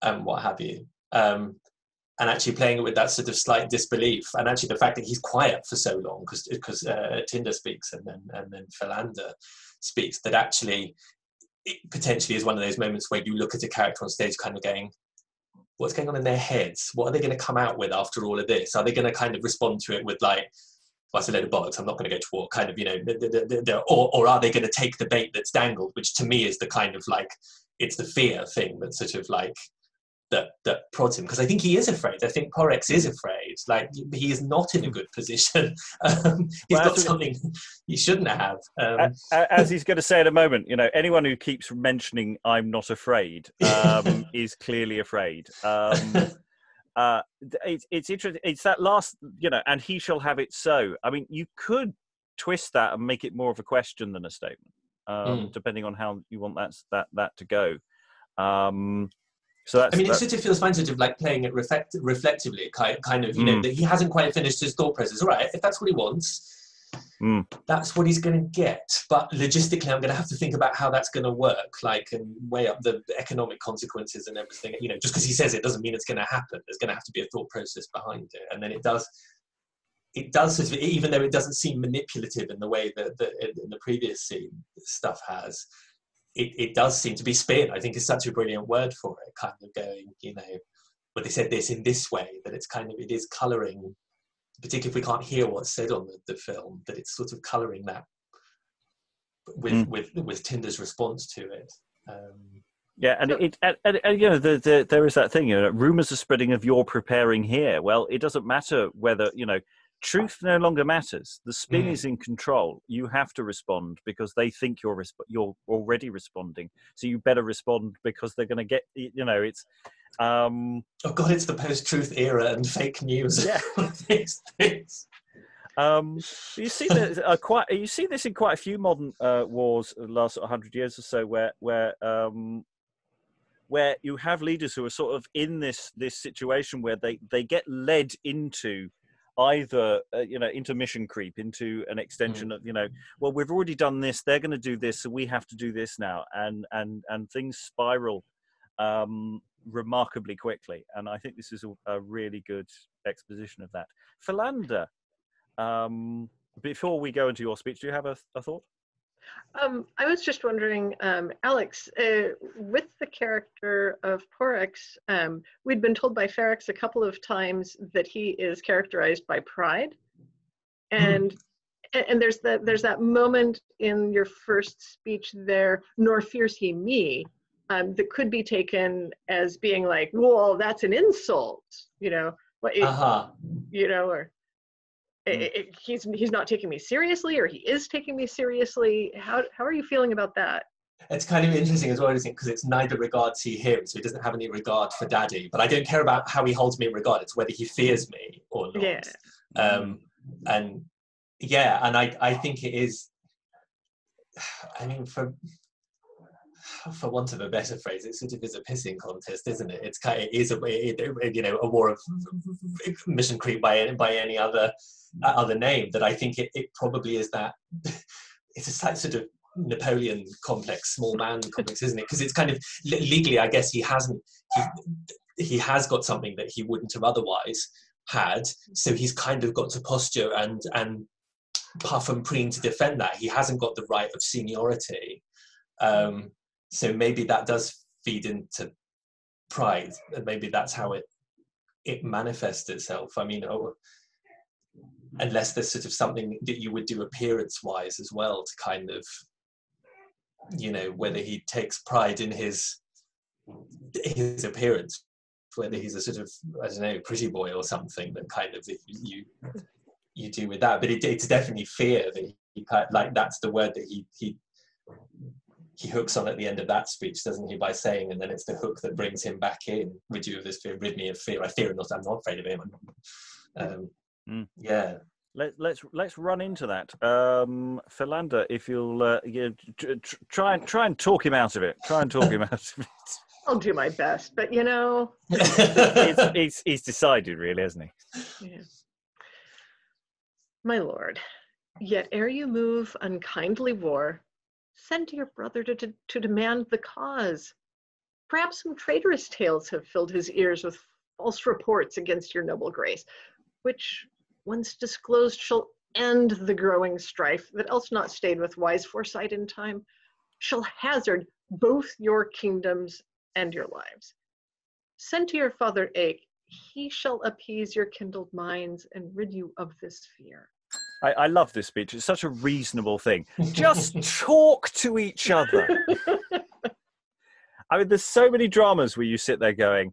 and what have you. Um, and actually playing it with that sort of slight disbelief, and actually the fact that he's quiet for so long because because uh, Tyndar speaks and then and then Philander speaks, that actually it potentially is one of those moments where you look at a character on stage, kind of going, "What's going on in their heads? What are they going to come out with after all of this? Are they going to kind of respond to it with like?" that's a load of bollocks. I'm not going to go to war. Kind of, you know, the, the, the, or, or are they going to take the bait that's dangled? Which to me is the kind of like, it's the fear thing that sort of like that that prods him because I think he is afraid. I think Porrex is afraid. Like he is not in a good position. Um, he's well, got something he shouldn't have. Um, as he's going to say in a moment, you know, anyone who keeps mentioning "I'm not afraid" um, is clearly afraid. Um, uh, it's it's interesting. It's that last, you know, and he shall have it so. I mean, you could twist that and make it more of a question than a statement, mm. depending on how you want that that that to go. So I mean, it sort of feels fine, like playing it reflect, reflectively, kind, kind of, you mm. know, that he hasn't quite finished his thought process. All right, if that's what he wants, mm. that's what he's going to get. But logistically, I'm going to have to think about how that's going to work, like, and weigh up the economic consequences and everything. You know, just because he says it doesn't mean it's going to happen. There's going to have to be a thought process behind it, and then it does. It does, even though it doesn't seem manipulative in the way that, that in the previous scene stuff has it, it does seem to be spin. I think is such a brilliant word for it. Kind of going, you know, but they said this in this way that it's kind of it is colouring, particularly if we can't hear what's said on the, the film, that it's sort of colouring that with mm. with with Tyndar's response to it. Um, yeah, and it, and, and, and, you know, the, the, there is that thing. You know, rumors are spreading of you're preparing here. Well, it doesn't matter whether you know truth no longer matters. The spin mm. is in control. You have to respond because they think you're resp- you're already responding. So you better respond because they're going to get you know it's. Um, oh God! It's the post-truth era and fake news. Yeah. Um, you see that uh, quite. You see this in quite a few modern uh, wars, the last hundred years or so, where where um, where you have leaders who are sort of in this this situation where they they get led into either uh, you know intermission creep into an extension of you know well we've already done this they're going to do this so we have to do this now and and and things spiral um remarkably quickly and i think this is a, a really good exposition of that. Philander um before we go into your speech do you have a, a thought Um, I was just wondering, um, Alex, uh, with the character of Porrex, um, we'd been told by Ferrex a couple of times that he is characterized by pride, and and, and there's that there's that moment in your first speech there, nor fears he me, um, that could be taken as being like, well, that's an insult, you know, what it- Uh-huh. you know, or Mm. he's he's not taking me seriously, or he is taking me seriously. How how are you feeling about that? It's kind of interesting as well, isn't it? Because it's neither regards he him, so he doesn't have any regard for daddy. But I don't care about how he holds me in regard. It's whether he fears me or not. Yeah. Um, and yeah, and I, I think it is. I mean, for for want of a better phrase, it sort of is a pissing contest, isn't it? It's kind, of, it is a, it, you know, a war of mission creep by any- by any other uh, other name. That I think it, it probably is that. It's a sort of Napoleon complex, small man complex, isn't it? Because it's kind of legally, I guess he hasn't. He, he has got something that he wouldn't have otherwise had. So he's kind of got to posture and and puff and preen to defend that. He hasn't got the right of seniority. Um, so maybe that does feed into pride, and maybe that's how it it manifests itself. I mean, oh, unless there's sort of something that you would do appearance-wise as well to kind of, you know, whether he takes pride in his his appearance, whether he's a sort of I don't know pretty boy or something that kind of you you do with that. But it, it's definitely fear that he like that's the word that he he he hooks on at the end of that speech, doesn't he? By saying, and then it's the hook that brings him back in. Rid you of this fear, rid me of fear. I fear not. I'm not afraid of him. Um, Mm. Yeah. Let, let's let's run into that, um, Philander. If you'll uh, you, tr- tr- try and try and talk him out of it. Try and talk him out of it. I'll do my best, but you know, He's, he's, he's decided, really, hasn't he? yeah. my lord. Yet ere you move unkindly war, send to your brother to, to, to demand the cause. Perhaps some traitorous tales have filled his ears with false reports against your noble grace, which, once disclosed, shall end the growing strife that else not stayed with wise foresight in time, shall hazard both your kingdoms and your lives. Send to your father Ake, he shall appease your kindled minds and rid you of this fear. I, I love this speech. It's such a reasonable thing. Just talk to each other. I mean, there's so many dramas where you sit there going,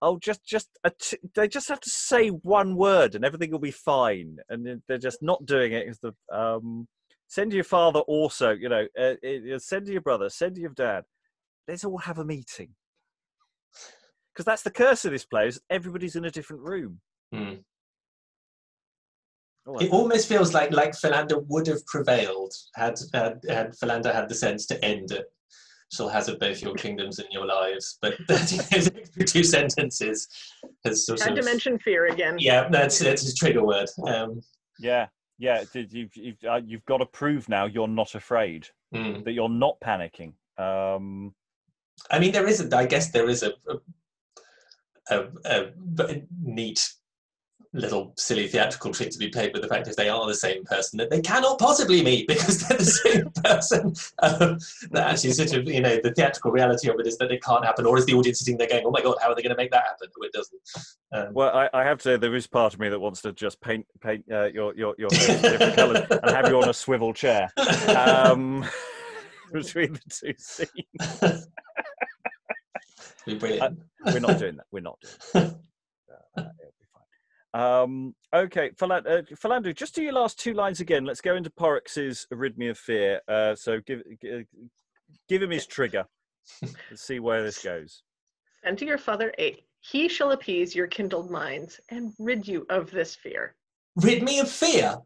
"Oh, just, just, a t- they just have to say one word and everything will be fine," and they're just not doing it. Because the um, send to your father also, you know, uh, uh, send to your brother, send to your dad. Let's all have a meeting because that's the curse of this play. Is everybody's in a different room. Hmm. Oh, It almost feels like like Philander would have prevailed had had, had Philander had the sense to end it. Shall hazard both your kingdoms and your lives, but those extra two sentences has sort Had to mention fear again. yeah, that's that's his trigger word. Um, Yeah, yeah. You've you've, uh, you've got to prove now you're not afraid, hmm. that you're not panicking. Um, I mean, there is a, I guess there is a a, a, a, a neat little silly theatrical trick to be played with the fact if they are the same person that they cannot possibly meet because they're the same person. Um, that actually sort of, you know, the theatrical reality of it is that it can't happen, or is the audience sitting there going, "Oh my god, how are they going to make that happen?" No, it doesn't. Um, well, I, I have to say there is part of me that wants to just paint paint uh, your your your different colours and have you on a swivel chair um, between the two scenes. be brilliant. We're not doing that. We're not doing that. Uh, it'll be fine. Um, okay, Philan- uh, Philander, just do your last two lines again. Let's go into Porrex's Rid Me of Fear. Uh, so give, give give him his trigger. Let's see where this goes. Send to your father eight. he shall appease your kindled minds and rid you of this fear. Rid me of fear.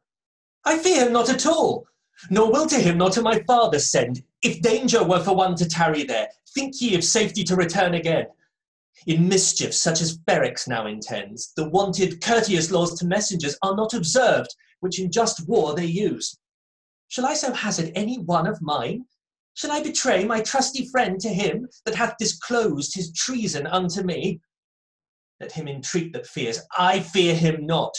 I fear him not at all, nor will to him nor to my father send. If danger were for one to tarry there, think ye of safety to return again. In mischief such as Ferrex now intends, the wanted courteous laws to messengers are not observed, which in just war they use. Shall I so hazard any one of mine? Shall I betray my trusty friend to him that hath disclosed his treason unto me? Let him entreat that fears, I fear him not.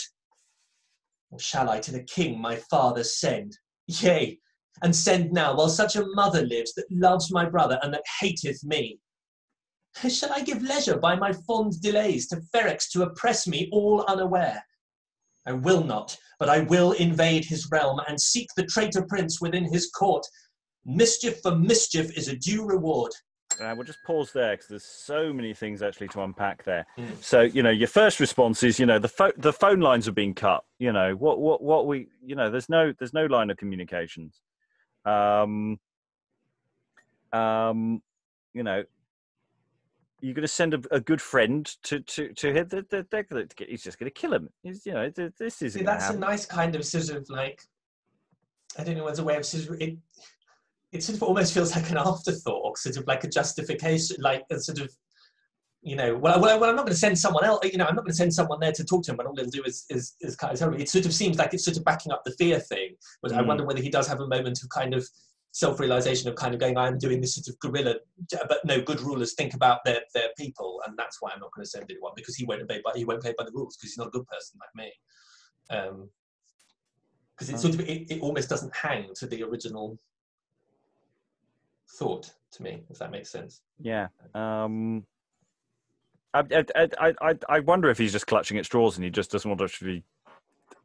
Or shall I to the king my father send? Yea, and send now while such a mother lives that loves my brother and that hateth me. Shall I give leisure by my fond delays to Ferrex to oppress me all unaware? I will not, but I will invade his realm and seek the traitor prince within his court. Mischief for mischief is a due reward. Uh, we'll just pause there because there's so many things actually to unpack there. Mm. So you know, your first response is you know the pho- the phone lines are being cut. You know what what what we you know there's no there's no line of communications. Um, um, you know, you're going to send a, a good friend to to to hit the, the, he's just going to kill him. He's, you know, th- this. See, that's a nice kind of sort of like, I don't know what's a way of sort of, it, it sort of almost feels like an afterthought, sort of like a justification, like a sort of, you know, well, well, well I'm not going to send someone else, you know, I'm not going to send someone there to talk to him, but all he'll do is, is, is kind of tell me. It sort of seems like it's sort of backing up the fear thing, but I Mm. wonder whether he does have a moment of kind of self-realization of kind of going, I'm doing this sort of guerrilla, but no, good rulers think about their, their people, and that's why I'm not going to send anyone, because he won't obey, by, he won't play by the rules, because he's not a good person like me. Um, because it sort of it, it almost doesn't hang to the original thought to me if that makes sense Yeah. Um, I, I, I, I, I wonder if he's just clutching at straws and he just doesn't want to actually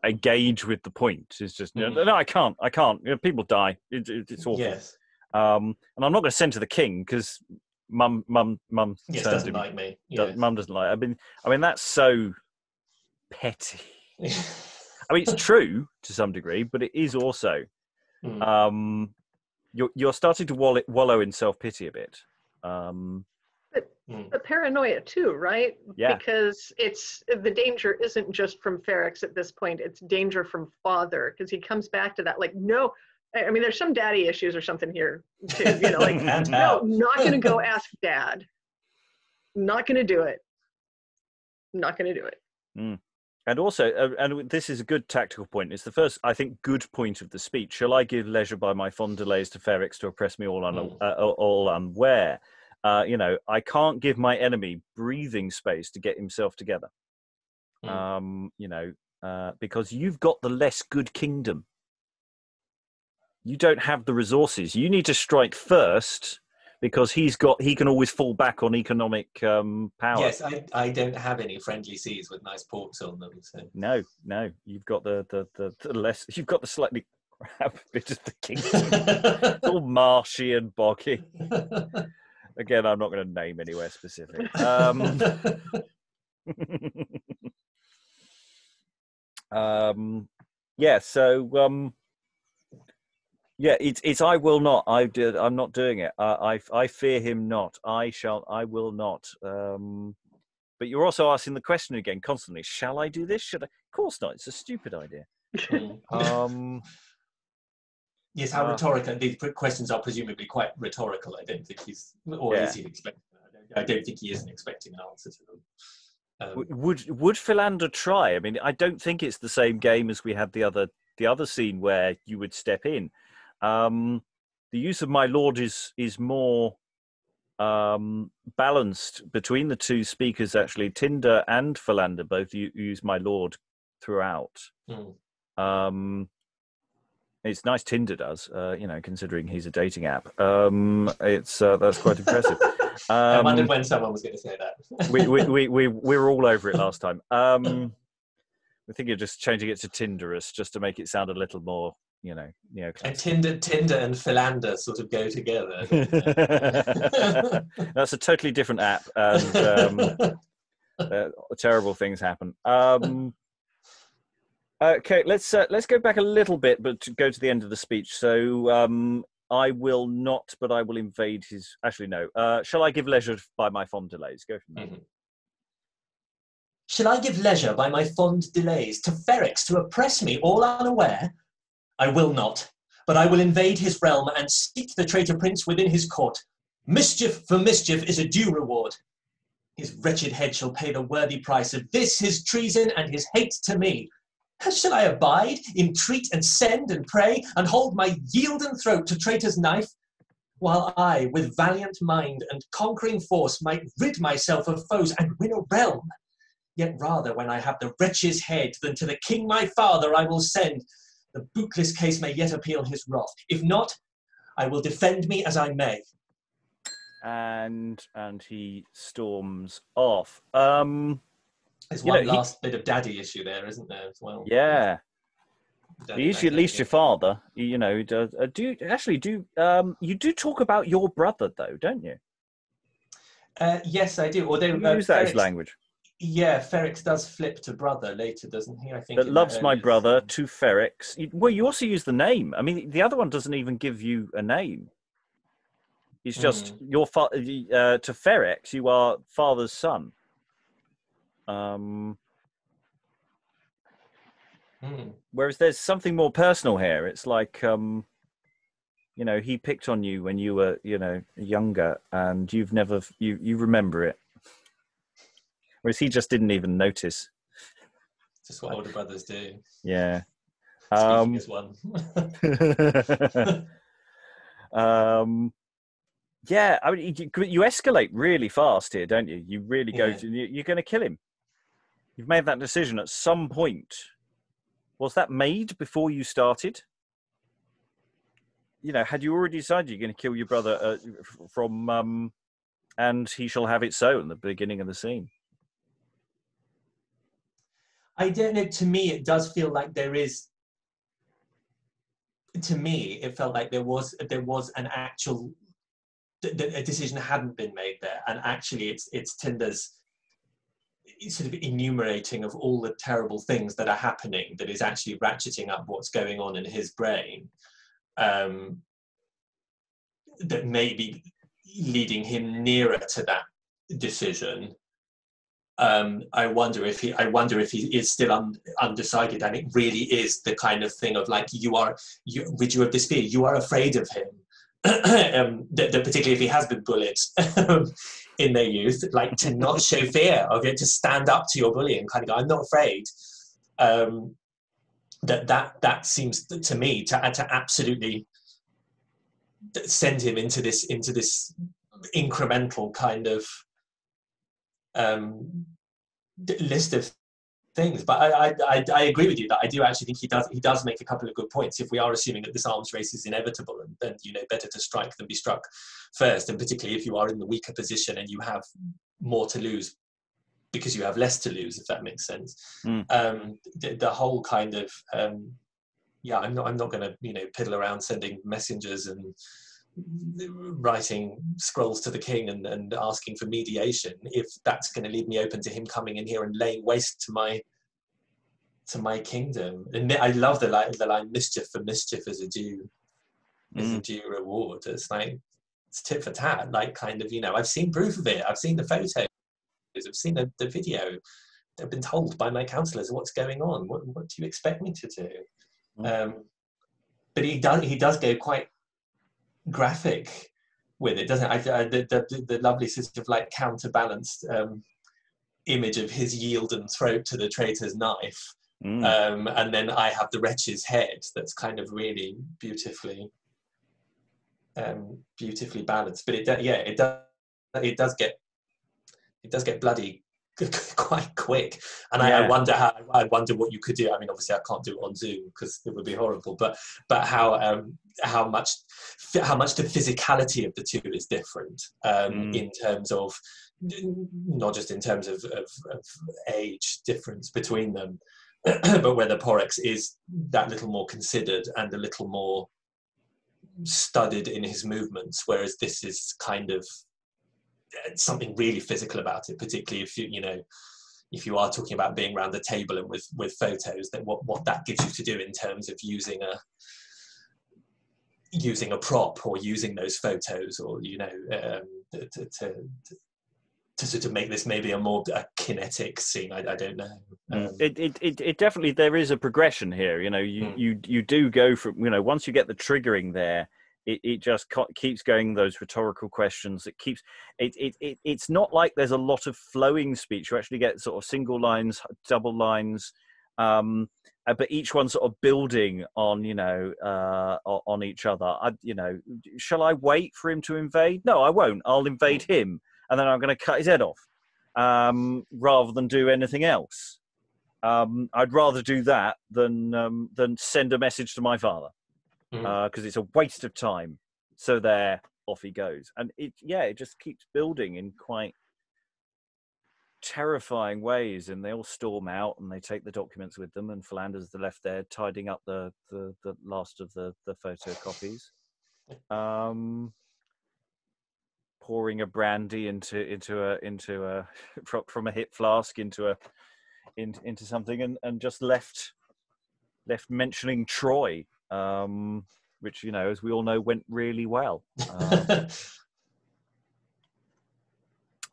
engage with the point. It's just, you know, Mhm. no, I can't, I can't. You know, people die. It, it, it's awful. yes Um, and I'm not going to send to the king because mum, mum, mum yes doesn't him- like me does- Mum doesn't like. I mean, I mean that's so petty. I mean, it's true to some degree, but it is also Mm. um, you're you're starting to wallow, wallow in self pity a bit. Um, Mm. But paranoia too, right? Yeah. Because it's the danger isn't just from Ferrex at this point; it's danger from father because he comes back to that like, no. I I mean, there's some daddy issues or something here too. You know, like no, not gonna go ask dad. Not gonna do it. Not gonna do it. And also, uh, and this is a good tactical point. It's the first, I think, good point of the speech. Shall I give leisure by my fond delays to Ferrex to oppress me all, un- Mm. uh, all- all unaware? Uh, you know, I can't give my enemy breathing space to get himself together. Mm. Um, you know, uh, because you've got the less good kingdom. You don't have the resources. You need to strike first because he's got. He can always fall back on economic um, power. yes I, I don't have any friendly seas with nice ports on them so No, no, you've got the the, the, the less. You've got the slightly crap bit of the kingdom. it's all marshy and boggy. Again, I'm not going to name anywhere specific. Um, um, yeah. So, um, yeah, it's it's. I will not. I did. I'm not doing it. I, I I fear him not. I shall. I will not. Um, but you're also asking the question again constantly. Shall I do this? Should I? Of course not. It's a stupid idea. Um, yes how uh, rhetorical these questions are presumably quite rhetorical I don't think he's or Yeah. is he expecting I don't, think he isn't expecting an answer to them um, Would would Philander try? I mean, I don't think it's the same game as we had the other the other scene where you would step in. Um, the use of my lord is is more um, balanced between the two speakers. Actually, Tyndar and Philander both use my lord throughout. mm. Um, it's nice Tinder does, uh, you know, considering he's a dating app. Um, it's uh, that's quite impressive. I Um, wondered when someone was going to say that we, we, we, we, we were all over it last time. Um, we're thinking of just changing it to Tinderous just to make it sound a little more, you know, neo and Tinder, Tinder and Philander sort of go together. That's a totally different app, and um, uh, terrible things happen. Um, okay, let's uh, let's go back a little bit, but to go to the end of the speech. So um, I will not, but I will invade his. Actually, no. Uh, shall I give leisure by my fond delays? Go from there. Mhm. Shall I give leisure by my fond delays to Ferrex to oppress me all unaware? I will not, but I will invade his realm and seek the traitor prince within his court. Mischief for mischief is a due reward. His wretched head shall pay the worthy price of this his treason and his hate to me. Shall I abide, entreat and send and pray, and hold my yielden throat to traitor's knife? While I, with valiant mind and conquering force, might rid myself of foes and win a realm. Yet rather, when I have the wretch's head, than to the king my father I will send. The bootless case may yet appeal his wrath. If not, I will defend me as I may. And and he storms off. Um, There's You one know, he- last bit of daddy issue there, isn't there, as well? yeah. He's at least your father. You know, does, uh, do actually do um you do talk about your brother though, don't you? Uh, yes, I do. Although You uh, use that as language. Yeah, Ferrex does flip to brother later, doesn't he? I think. That loves my brother scene. to Ferrex. Well, you also use the name. I mean, the other one doesn't even give you a name. It's just your fa- uh, to Ferrex. You are father's son. Um, Hmm. whereas there's something more personal here. It's like, um, you know, he picked on you when you were, you know, younger, and you've never you you remember it. Whereas he just didn't even notice. Just what older brothers do. Yeah. Um, as one. um, yeah, I mean, you, you escalate really fast here, don't you? You really go. Yeah. To, you're going to kill him. You've made that decision at some point. Was that made before you started? You know, had you already decided you're going to kill your brother uh, from, um, and he shall have it so in the beginning of the scene? I don't know. To me, it does feel like there is. To me, it felt like there was there was an actual a decision hadn't been made there, and actually, it's it's Tyndar's sort of enumerating of all the terrible things that are happening that is actually ratcheting up what's going on in his brain. Um, that may be leading him nearer to that decision. Um, I wonder if he I wonder if he is still un, undecided and it really is the kind of thing of like you are you you of this fear? You are afraid of him. Um, that, that particularly if he has been bullied in their youth like to not show fear of it to stand up to your bully and kind of go I'm not afraid. Um, that that that seems to me to to absolutely send him into this into this incremental kind of um, list of things. But I, I, I, agree with you that I do actually think he does he does make a couple of good points. If we are assuming that this arms race is inevitable, and then you know better to strike than be struck first, and particularly if you are in the weaker position and you have more to lose because you have less to lose, if that makes sense. Mm. Um, the, the whole kind of um, yeah, I'm not I'm not going to you know piddle around sending messengers and writing scrolls to the king and, and asking for mediation if that's going to leave me open to him coming in here and laying waste to my to my kingdom. And i love the line the line mischief for mischief is a due is a due reward. It's like it's tit for tat like kind of you know i've seen proof of it i've seen the photos i've seen the, the video i've been told by my counselors what's going on? What, what do you expect me to do? Mm. um, but he does he does go quite graphic with it, doesn't it? I, I, the, the, the lovely sort of like counterbalanced um, image of his yield and throat to the traitor's knife, Mm. um, and then I have the wretch's head. That's kind of really beautifully, um, beautifully balanced. But it, yeah, it does, it does get, it does get bloody quite quick. And I, I wonder how, I wonder what you could do. I mean, obviously, I can't do it on Zoom because it would be horrible. But, but how, um, how much, how much the physicality of the two is different um, Mm. in terms of, not just in terms of, of, of age difference between them, but whether Porrex is that little more considered and a little more studied in his movements, whereas this is kind of something really physical about it, particularly if you you know if you are talking about being around the table and with with photos, then what what that gives you to do in terms of using a using a prop or using those photos or you know um, to, to, to to sort of make this maybe a more a kinetic scene. I, I don't know. Um, it, it, it, it definitely there is a progression here you know you Mm. you you do go from you know once you get the triggering there it, it just keeps going those rhetorical questions. It keeps it, it it it's not like there's a lot of flowing speech. You actually get sort of single lines, double lines, um, uh, but each one sort of building on you know uh, on each other. I, you know, shall I wait for him to invade? No, I won't. I'll invade him, and then I'm going to cut his head off, um, rather than do anything else. Um, I'd rather do that than um, than send a message to my father because Mhm. uh, it's a waste of time. So there, off he goes, and it yeah, it just keeps building in quite terrifying ways. And they all storm out, and they take the documents with them. And Philander's the left there, tidying up the the, the last of the the photocopies. Um, pouring a brandy into into a into a from, from a hip flask into a in, into something and, and just left left mentioning Troy, um, which you know, as we all know, went really well. Um,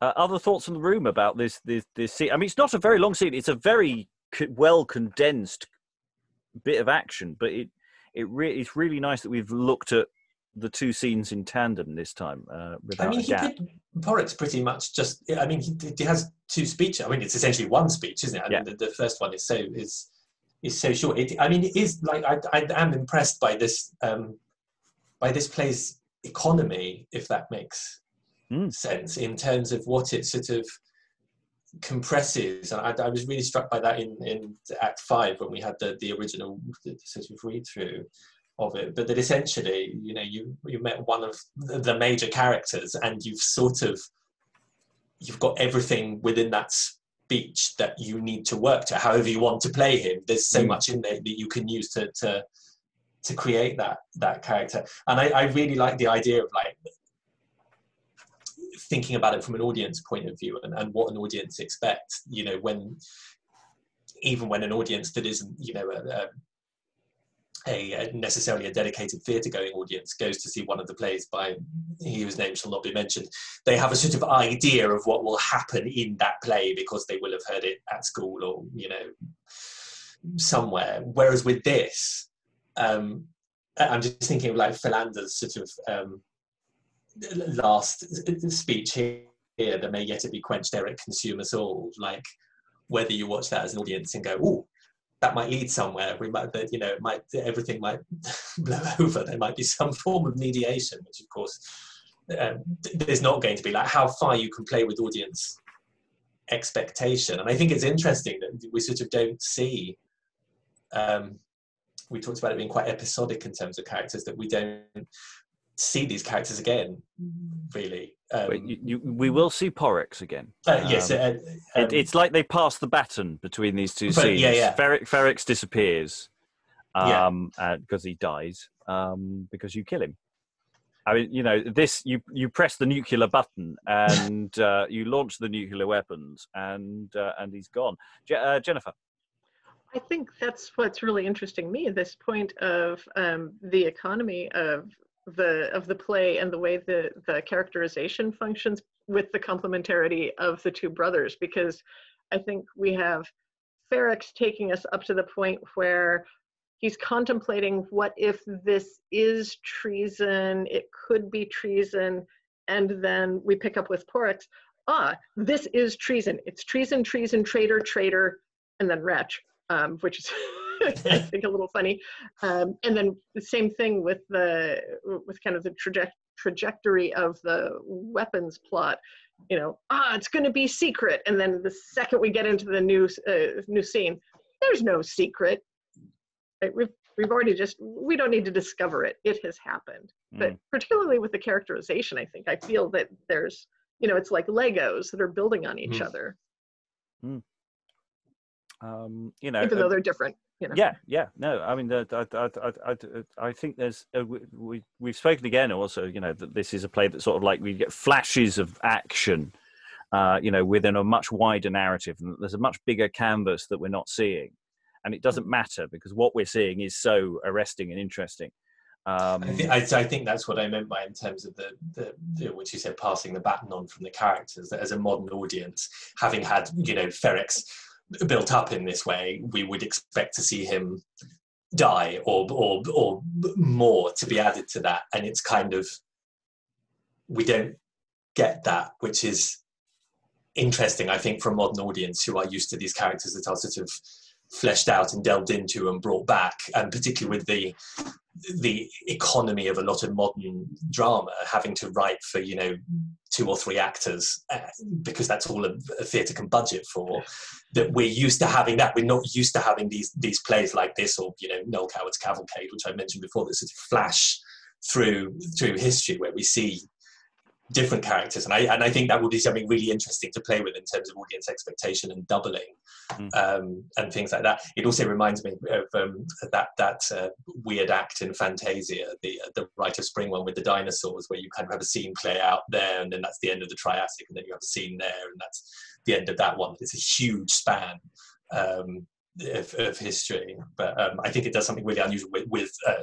uh, other thoughts in the room about this this this scene? I mean, it's not a very long scene. It's a very co- well condensed bit of action, but it it re- it's really nice that we've looked at the two scenes in tandem this time uh, I mean, he did. Porrex pretty much just. I mean, he, he has two speeches. I mean, it's essentially one speech, isn't it? I Yeah. mean, the, the first one is so is is so short. It, I mean, it is like I, I am impressed by this um, by this play's economy, if that makes Mm. sense, in terms of what it sort of compresses. And I, I was really struck by that in, in Act Five when we had the the original sort of read through of it, but that essentially, you know, you you met one of the the major characters, and you've sort of you've got everything within that speech that you need to work to. However you want to play him, there's so Mm. much in there that you can use to to to create that that character. And I, I really like the idea of like thinking about it from an audience point of view and, and what an audience expects. You know, when even when an audience that isn't, you know, a, a, a necessarily a dedicated theatre going audience goes to see one of the plays by he whose name shall not be mentioned, they have a sort of idea of what will happen in that play because they will have heard it at school or, you know, somewhere. Whereas with this, um, I'm just thinking of like Philander's sort of um, last speech here, here that may yet be quenched, Eric consume us all. Like whether you watch that as an audience and go, oh, that might lead somewhere. We might, that you know, it might everything might blow over. There might be some form of mediation, which of course um, there's not going to be. Like how far you can play with audience expectation, and I think it's interesting that we sort of don't see. Um, we talked about it being quite episodic in terms of characters that we don't see these characters again, really. Um, But you, you, we will see Porrex again. uh, yes, um, uh, um, It, it's like they pass the baton between these two But- scenes. yeah, yeah. Ferrex, Ferrex disappears um, because he dies um, because you kill him. I mean, you know, this you you press the nuclear button and uh, you launch the nuclear weapons, and uh, and he's gone. Je- uh, Jennifer, I think that's what's really interesting to me. This point of um, the economy of the of the play and the way the the characterization functions with the complementarity of the two brothers, because I think we have Ferrex taking us up to the point where he's contemplating what if this is treason, it could be treason, and then we pick up with Porrex, ah, this is treason. It's treason, treason, traitor, traitor, and then wretch, um, which is I think a little funny. Um, and then the same thing with the with kind of the traje- trajectory of the weapons plot. You know, ah, it's going to be secret, and then the second we get into the new uh, new scene, there's no secret. Right? We've we've already just we don't need to discover it. It has happened. But particularly with the characterization, I think I feel that there's you know it's like Legos that are building on each Mm. other, um, you know, even uh, though they're different. You know. Yeah, yeah, no, I mean, I, I, I, I, I think there's uh, we, we we've spoken again also, you know, that this is a play that sort of like we get flashes of action, uh, you know, within a much wider narrative, and there's a much bigger canvas that we're not seeing, and it doesn't matter because what we're seeing is so arresting and interesting. Um, I, thi- I, I think that's what I meant by in terms of the, the, the which you said passing the baton on from the characters. That as a modern audience, having had you know Ferrex built up in this way, we would expect to see him die or or or more to be added to that. And it's kind of we don't get that which is interesting i think for a modern audience who are used to these characters that are sort of fleshed out and delved into and brought back and particularly with the the economy of a lot of modern drama having to write for you know two or three actors uh, because that's all a, a theatre can budget for that we're used to having that. We're not used to having these these plays like this or you know noel coward's cavalcade which i mentioned before that sort of flash through through history where we see different characters and I and I think that would be something really interesting to play with in terms of audience expectation and doubling mm. um, and things like that. It also reminds me of um, that that uh, weird act in Fantasia, the uh, the Rite of Spring one with the dinosaurs, where you kind of have a scene play out there, and then that's the end of the Triassic, and then you have a scene there, and that's the end of that one. It's a huge span. Um, of, of, history, but um, I think it does something really unusual with, with uh,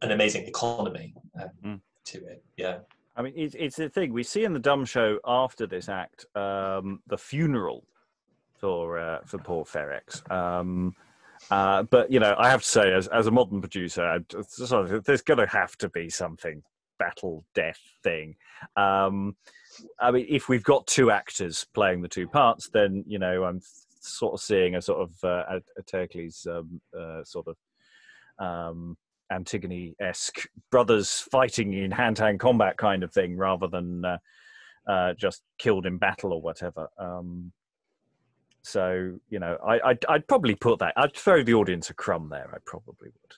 an amazing economy um, mm. to it. Yeah. I mean, it's, it's the thing we see in the dumb show after this act, um, the funeral for uh, for poor Ferrex. Um, uh, but you know, I have to say, as as a modern producer, there's going to have to be something battle death thing. Um, I mean, if we've got two actors playing the two parts, then you know, I'm sort of seeing a sort of uh, a, um, uh, sort of um, Antigone-esque brothers fighting in hand-to-hand combat kind of thing, rather than uh, uh, just killed in battle or whatever. Um, so you know, I, I'd, I'd, probably put that. I'd throw the audience a crumb there. I probably would.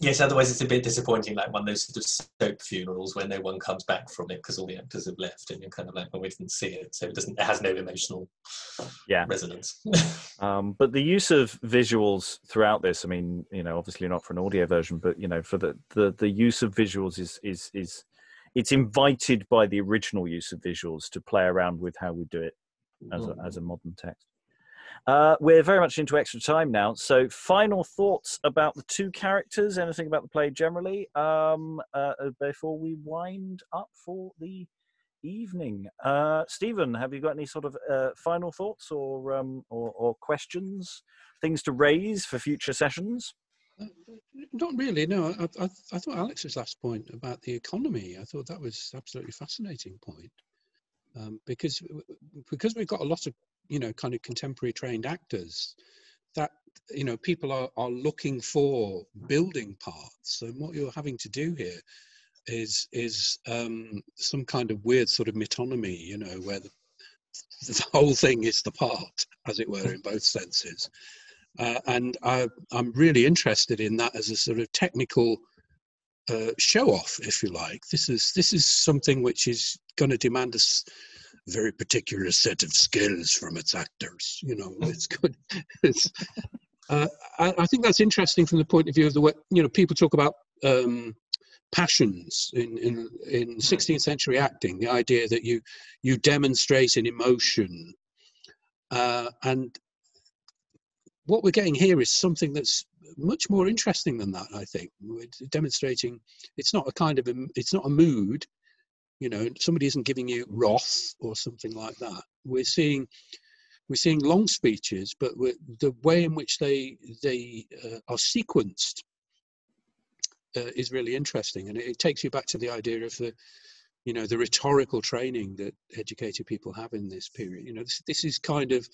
Yes, otherwise it's a bit disappointing, like one of those sort of soap funerals where no one comes back from it because all the actors have left, and you're kind of like, well, we didn't see it, so it doesn't, it has no emotional yeah resonance. um, but the use of visuals throughout this, I mean, you know, obviously not for an audio version, but you know, for the the, the use of visuals is is is it's invited by the original use of visuals to play around with how we do it as a, as a modern text. Uh, we're very much into extra time now. So, final thoughts about the two characters, anything about the play generally, um, uh, uh, before we wind up for the evening. Uh, Stephen, have you got any sort of uh, final thoughts or, um, or, or questions, things to raise for future sessions? Uh, not really. No, I, I, I, thought Alex's last point about the economy. I thought that was absolutely fascinating point um, because because we've got a lot of you know kind of contemporary trained actors that you know people are, are looking for building parts. And what you're having to do here is is um, some kind of weird sort of metonymy you know where the, the whole thing is the part as it were in both senses. Uh, and I, i'm really interested in that as a sort of technical uh, show off if you like. This is this is something which is going to demand us very particular set of skills from its actors. You know, it's good. It's, uh, I, I, think that's interesting from the point of view of the way you know people talk about um, passions in, in in 16th century acting. The idea that you you demonstrate an emotion, uh, and what we're getting here is something that's much more interesting than that. I think we're demonstrating it's not a kind of a, it's not a mood you know somebody isn't giving you wrath or something like that. We're seeing we're seeing long speeches but the way in which they they uh, are sequenced uh, is really interesting. And it, it, takes you back to the idea of the you know the rhetorical training that educated people have in this period. You know this, this is kind of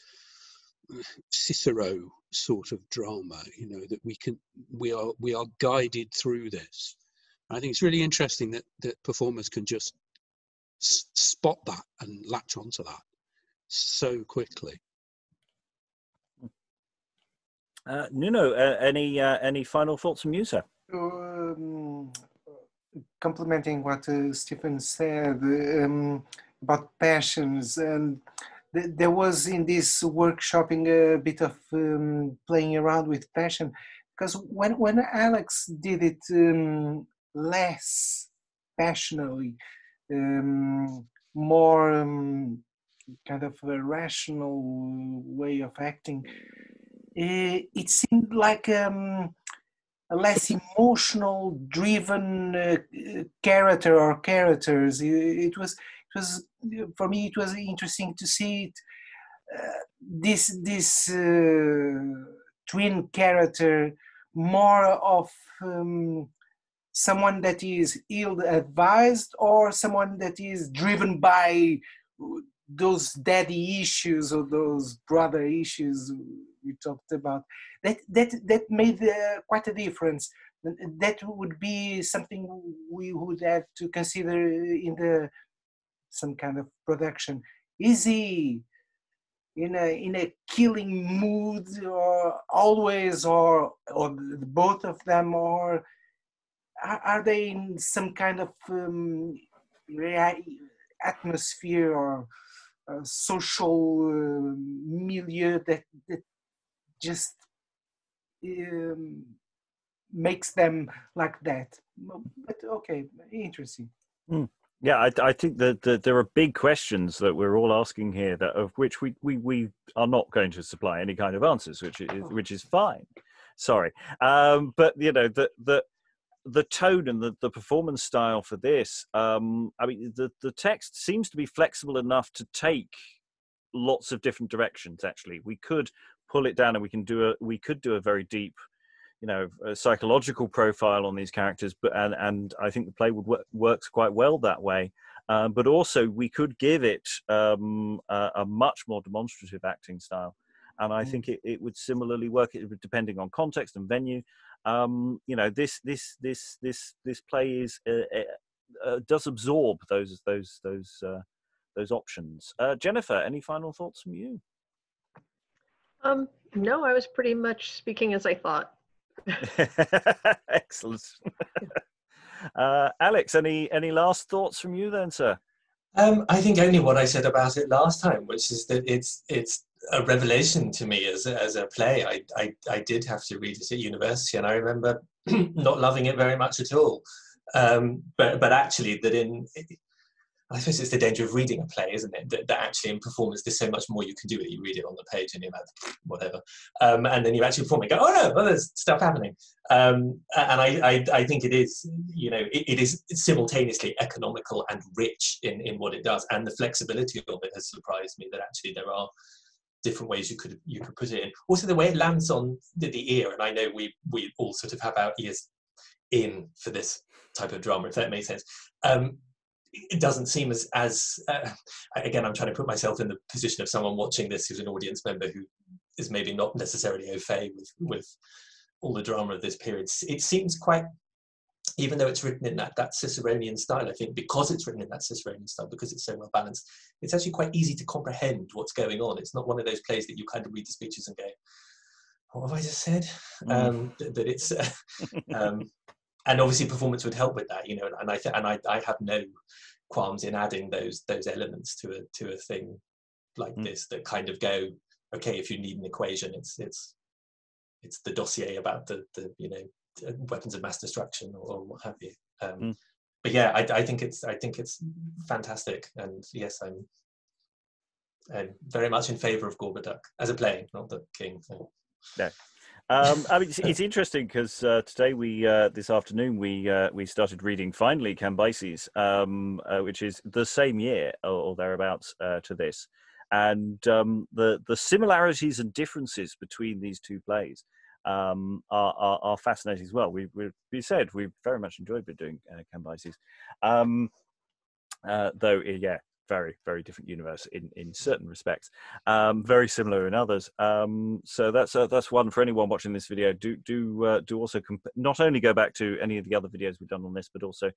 cicero sort of drama you know that we can we are we are guided through this. I think it's really interesting that that performers can just spot that and latch onto that so quickly. Uh, Nuno, uh, any uh, any final thoughts from you, sir? Um, complementing what uh, Stephen said um, about passions, and th- there was in this workshopping a bit of um, playing around with passion, because when when Alex did it um, less passionately, um, more um, kind of a rational way of acting, it, it seemed like um, a less emotional driven uh, character or characters. It, it, was it was for me it was interesting to see it. Uh, this this uh, twin character more of um, someone that is ill-advised or someone that is driven by those daddy issues or those brother issues we talked about that that that made uh, quite a difference. That would be something we would have to consider in the some kind of production. Is he in a in a killing mood or always or or both of them or are they in some kind of um, atmosphere or uh, social uh, milieu that, that just um, makes them like that. But okay, interesting. Mm. Yeah, I, I think that, that, there are big questions that we're all asking here, that of which we, we, we are not going to supply any kind of answers, which is oh. which is fine. Sorry, um, but you know that that the tone and the, the performance style for this, um, I mean, the, the text seems to be flexible enough to take lots of different directions. Actually, we could pull it down and we can do a we could do a very deep, you know, psychological profile on these characters. But and and I think the play would work, works quite well that way. Um, but also we could give it um, a, a, much more demonstrative acting style and I mm. think it, it would similarly work depending on context and venue um, you know this this this this this play is uh, uh, uh, does absorb those those those uh, those options. Uh, Jennifer, any final thoughts from you? Um, no, I was pretty much speaking as I thought. Excellent. Uh, Alex, any any last thoughts from you then, sir? Um, I think only what I said about it last time, which is that it's it's a revelation to me as a, as a play. I, I, I did have to read it at university, and I remember not loving it very much at all. Um, but but actually, that in I suppose it's the danger of reading a play, isn't it? That, that, actually in performance, there's so much more you can do it. You read it on the page and you're like, whatever. Um, and then you actually perform and go, oh no, well, there's stuff happening. Um, and I, I, I, think it is, you know, it, it is simultaneously economical and rich in, in what it does. And the flexibility of it has surprised me that actually there are different ways you could you could put it in. Also, the way it lands on the, the ear, and I know we we all sort of have our ears in for this type of drama, if that makes sense. Um, it doesn't seem as as uh, again. I'm trying to put myself in the position of someone watching this who's an audience member who is maybe not necessarily au fait with with all the drama of this period. It seems quite even though it's written in that, that Ciceronian style, I think because it's written in that Ciceronian style, because it's so well balanced, it's actually quite easy to comprehend what's going on. It's not one of those plays that you kind of read the speeches and go, what have I just said? Mm. Um, that, that, it's, uh, um, and obviously performance would help with that, you know, and I, th- and I, I have no qualms in adding those, those elements to a, to a thing like mm. this that kind of go, okay, if you need an equation, it's, it's, it's the dossier about the, the you know weapons of mass destruction or, or what have you. Um, mm. But yeah, I, I, think it's I think it's fantastic, and yes, I'm, I'm very much in favour of Gorboduc as a play, not the king. So. No. Um, I mean, it's, it's interesting because uh, today we, uh, this afternoon, we uh, we started reading finally Cambyses, um, uh, which is the same year or, or thereabouts uh, to this, and um, the the similarities and differences between these two plays um, are, are, are, fascinating as well. We, we, we said we very much enjoyed doing uh, Cambyses, um, uh, though yeah, very very different universe in in certain respects, um, very similar in others. Um, so that's uh, that's one for anyone watching this video. Do do uh, do also comp- not only go back to any of the other videos we've done on this, but also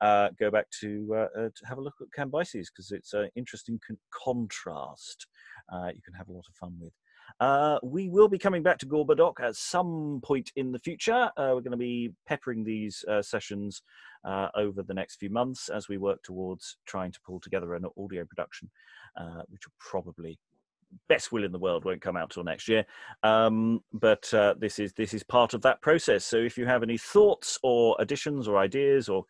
uh, go back to uh, uh, to have a look at Cambyses because it's an interesting con- contrast. You can have a lot of fun with. Uh, we will be coming back to Gorboduc at some point in the future. Uh, we're going to be peppering these uh, sessions uh, over the next few months as we work towards trying to pull together an audio production, uh, which will probably best will in the world won't come out till next year. Um, but uh, this is this is part of that process. So if you have any thoughts or additions or ideas or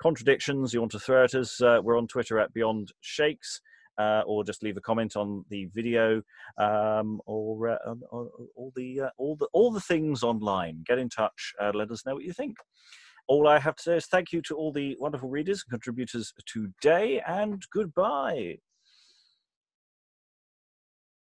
contradictions you want to throw at us we're on twitter at beyond shakes uh, or just leave a comment on the video um, or, uh, all the uh, all the all the things online. Get in touch. Uh, let us know what you think. All I have to say is thank you to all the wonderful readers and contributors today, and goodbye.